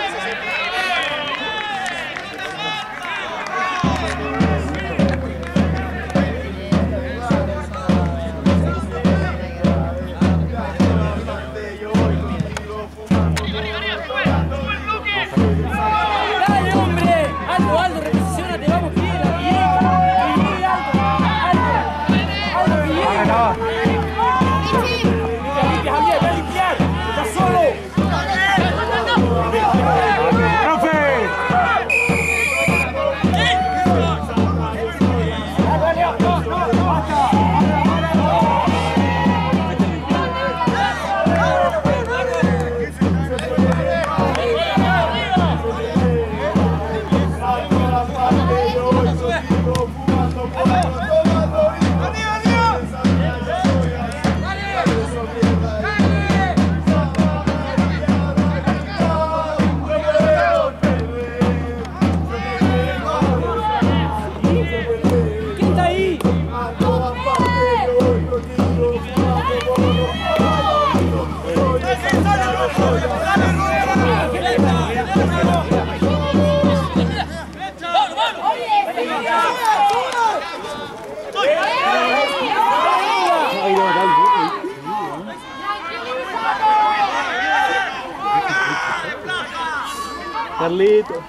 Carlito.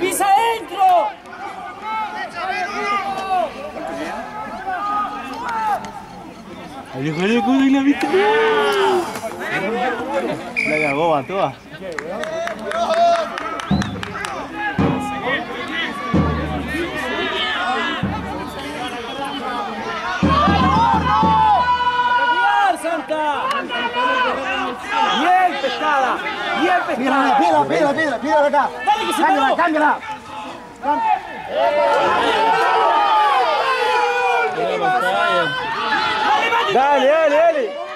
¡Pisa adentro! Adiós, ¿cómo la viste? La cagó a todas. Piedra, piedra acá. ¡Dale. Dale, dale.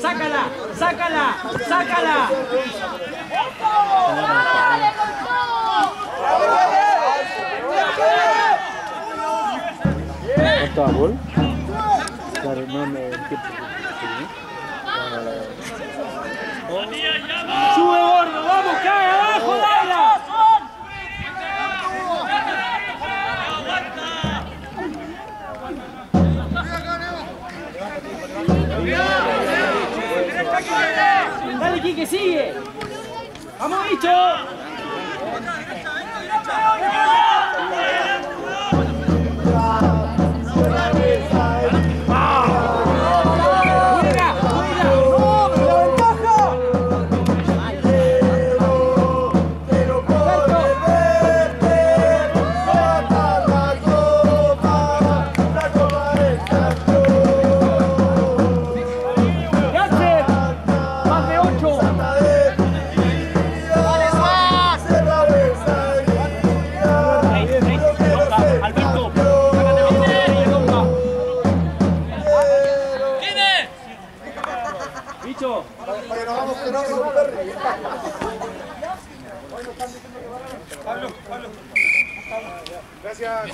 ¡Sácala! ¡Sácala! ¡Sácala! ¿No tiempo. ¡Sube, gordo! ¡Vamos, cae abajo, Daila! ¡Dale, Quique, sigue! ¡Vamos, bicho! Se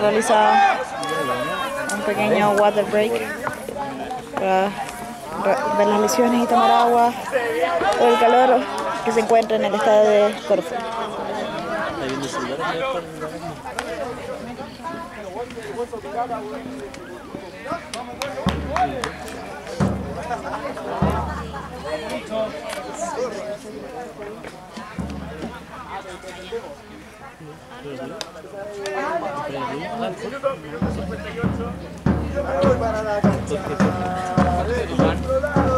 realiza un pequeño water break para ver las lesiones y tomar agua por el calor que se encuentra en el estadio de Corfú.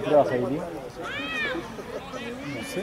qué hora vas a ir, tío? No sé.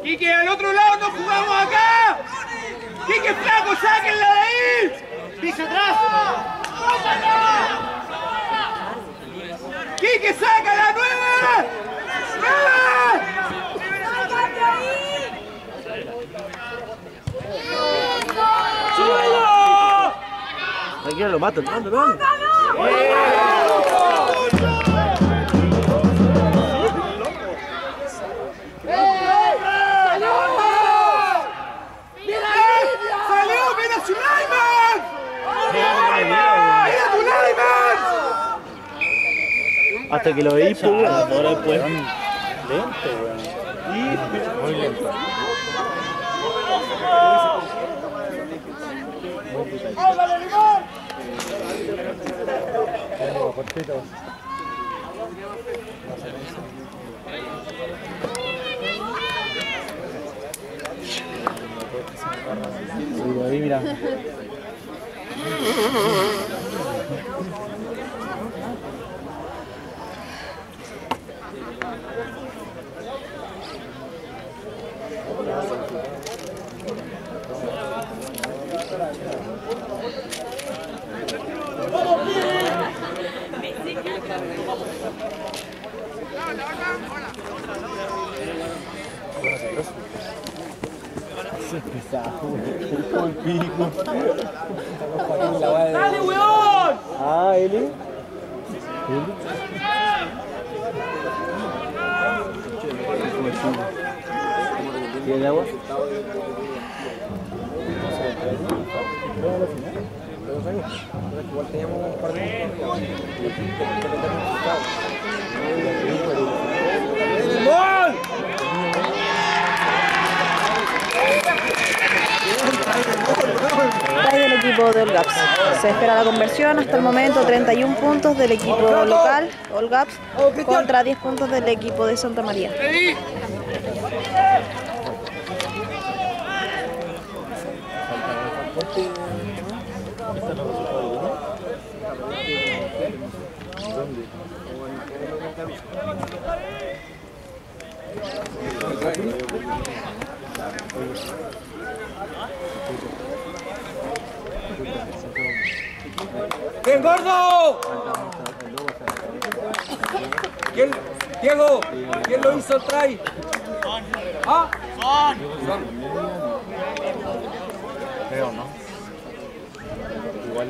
Quique, al otro lado no jugamos acá. Quique, flaco, sáquenla de ahí. Piso atrás. Quique, saca la nueva. ¡Súbelo! Tranquilo, lo matan. Hasta que lo veí, pues, weón. Ahora después. Lento, weón. Muy lento. Ahí, mira. Dale, weón! Ah, ele? Ele? E ele é o? Eli. Eli. ¿Tiene agua? Igual teníamos un par de ¡Gol! Try del equipo de All Gaps. Se espera la conversión. Hasta el momento 31 puntos del equipo local, All Gaps, contra 10 puntos del equipo de Santa María. ¡Bien, gordo! ¿Quién, Diego, ¿quién lo hizo el try? ¿Ah? Creo, ¿no? Igual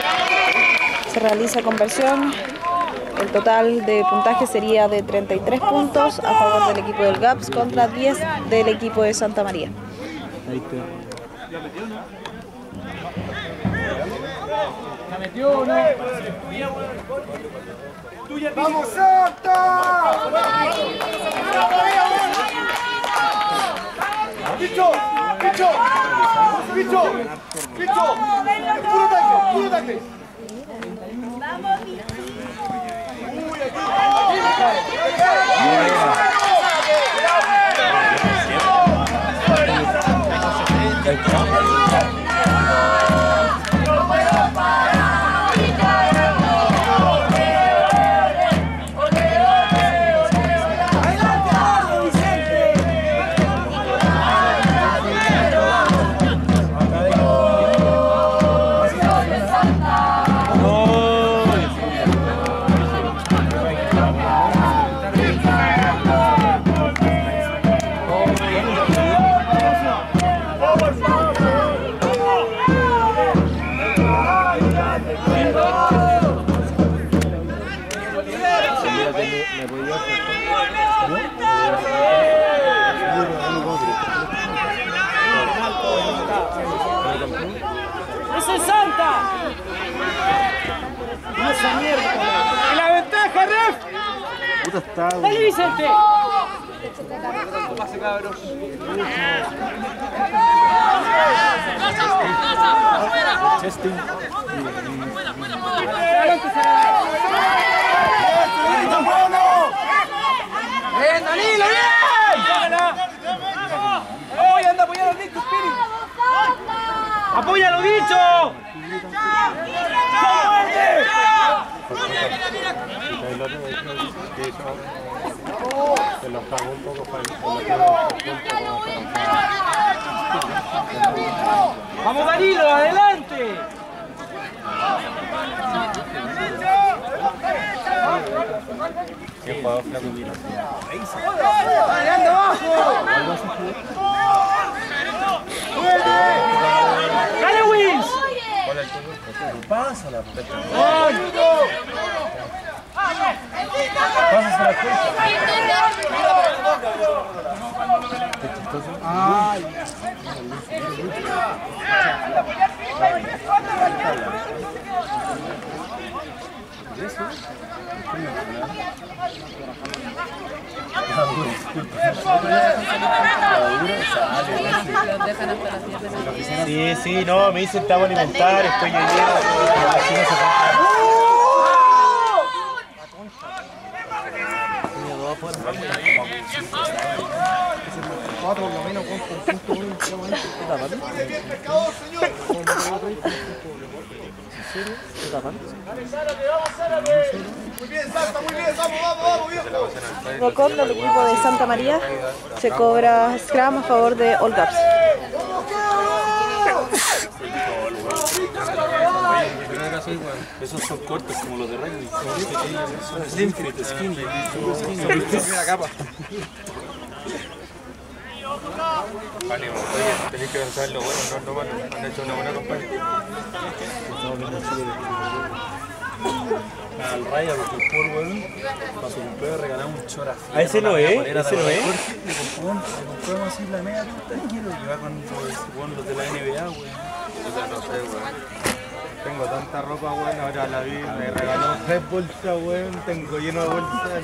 Se realiza conversión. El total de puntaje sería de 33 puntos a favor del equipo del GAPS contra 10 del equipo de Santa María. La metió o no. ¡Vamos, Santa! ¡Picho! ¡Picho! ¡Picho! ¡Picho! ¡Puro ataque! ¡Puro ataque! ¡Ese ¡Dale, Vicente! Chesting. ¡Bien, Danilo, bien! ¡Oye, anda a apoyar al Nick Spirit! ¡Apoya lo dicho! Se los cagó un poco ¡Vamos, Danilo, adelante! ¿Qué jugador flaco vino? ¡Dale, anda abajo! ¡Dale! Pásala, puta. Pásase la cuenta. Ay. Sí, sí, no, me dicen te hago alimentar, estoy lloviendo. Por lo menos con punto uno. ¿Qué tapan? ¡Bien pescador, señor! ¿Qué tapan? Muy bien, Santa, muy bien, vamos, vamos, vamos, viejo. Rocón del equipo de Santa María se cobra scrum a favor de All Gaps. Esos son cortos como los de rugby. Skinny. Capa. Oye, tenéis que pensar lo bueno, no lo malo. Han hecho una buena campaña. Al Raya, porque el por weón, para su cumpleaños regalamos un chora. Ah, ese no es, ese no es. Le compramos, así la media pinta y quiero que va con los de la NBA, weón. Puta, no sé, weón. Tengo tanta ropa, weón, ahora la vi, me regaló tres bolsas, weón, tengo lleno de bolsas.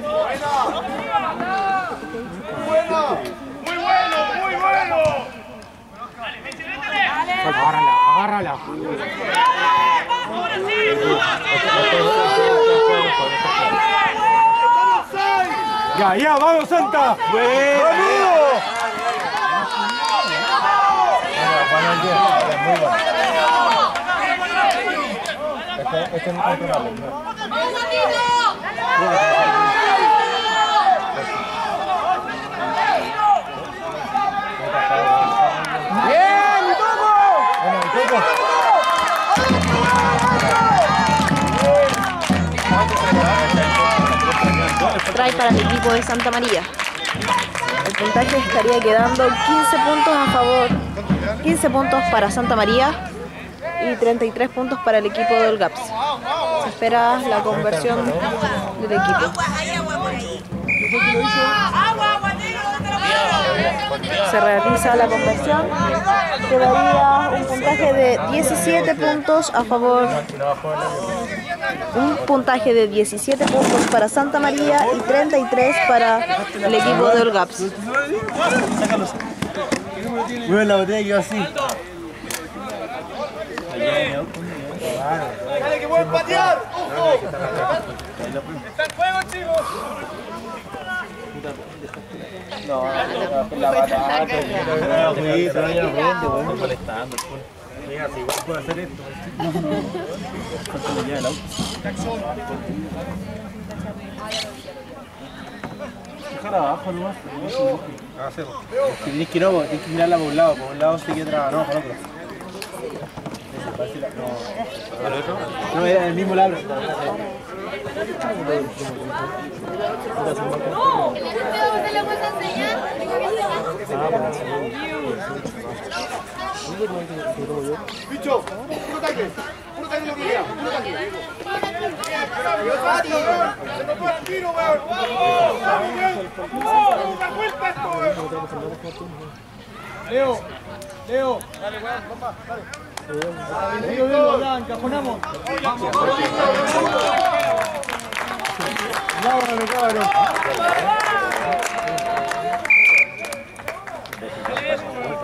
Agárrala, agárrala. Ya, ya, vamos, Santa. ¡Vamos! Este, este no es controlable, ¿no? Para el equipo de Santa María. El puntaje estaría quedando 15 puntos a favor, 15 puntos para Santa María y 33 puntos para el equipo del GAPS. Se espera la conversión del equipo. Se realiza la conversión, quedaría un puntaje de 17 puntos a favor un puntaje de 17 puntos para Santa María y 33 para el equipo de Olgaps. Bueno, la botella así. ¡Dale que pueden patear! ¡Ojo! ¡Está en juego, chicos! No, la batata. Sí, no. Mira, si igual puedo hacer esto. Cuéntale ya el auto. Dejar abajo nomás. no. Hacemos. Si tienes que no, tienes que mirarla por un lado, por un lado se queda trabada, no, por otro. No. No, era el mismo lado. Bicho, puro taque, puro taque lo ¡Vamos! ¡Vamos! ¡Vamos! ¡Una vuelta esto, weón! Leo, Leo. Dale, weón, papá, dale. Vengo, vengo, ya, encajonamos. Vámonos, cabrón.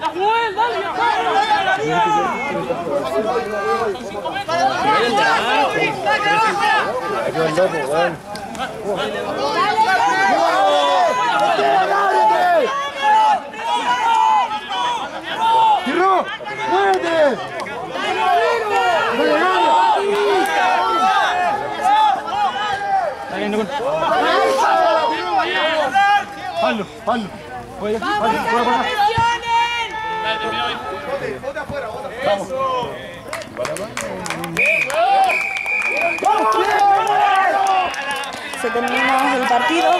¡La jugué, dale! ¡Tiró! ¡Muévete! Hazlo, Se termina el partido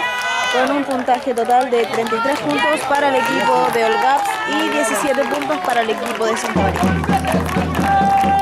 con un puntaje total de 33 puntos para el equipo de Olgaps y 17 puntos para el equipo de Santa María.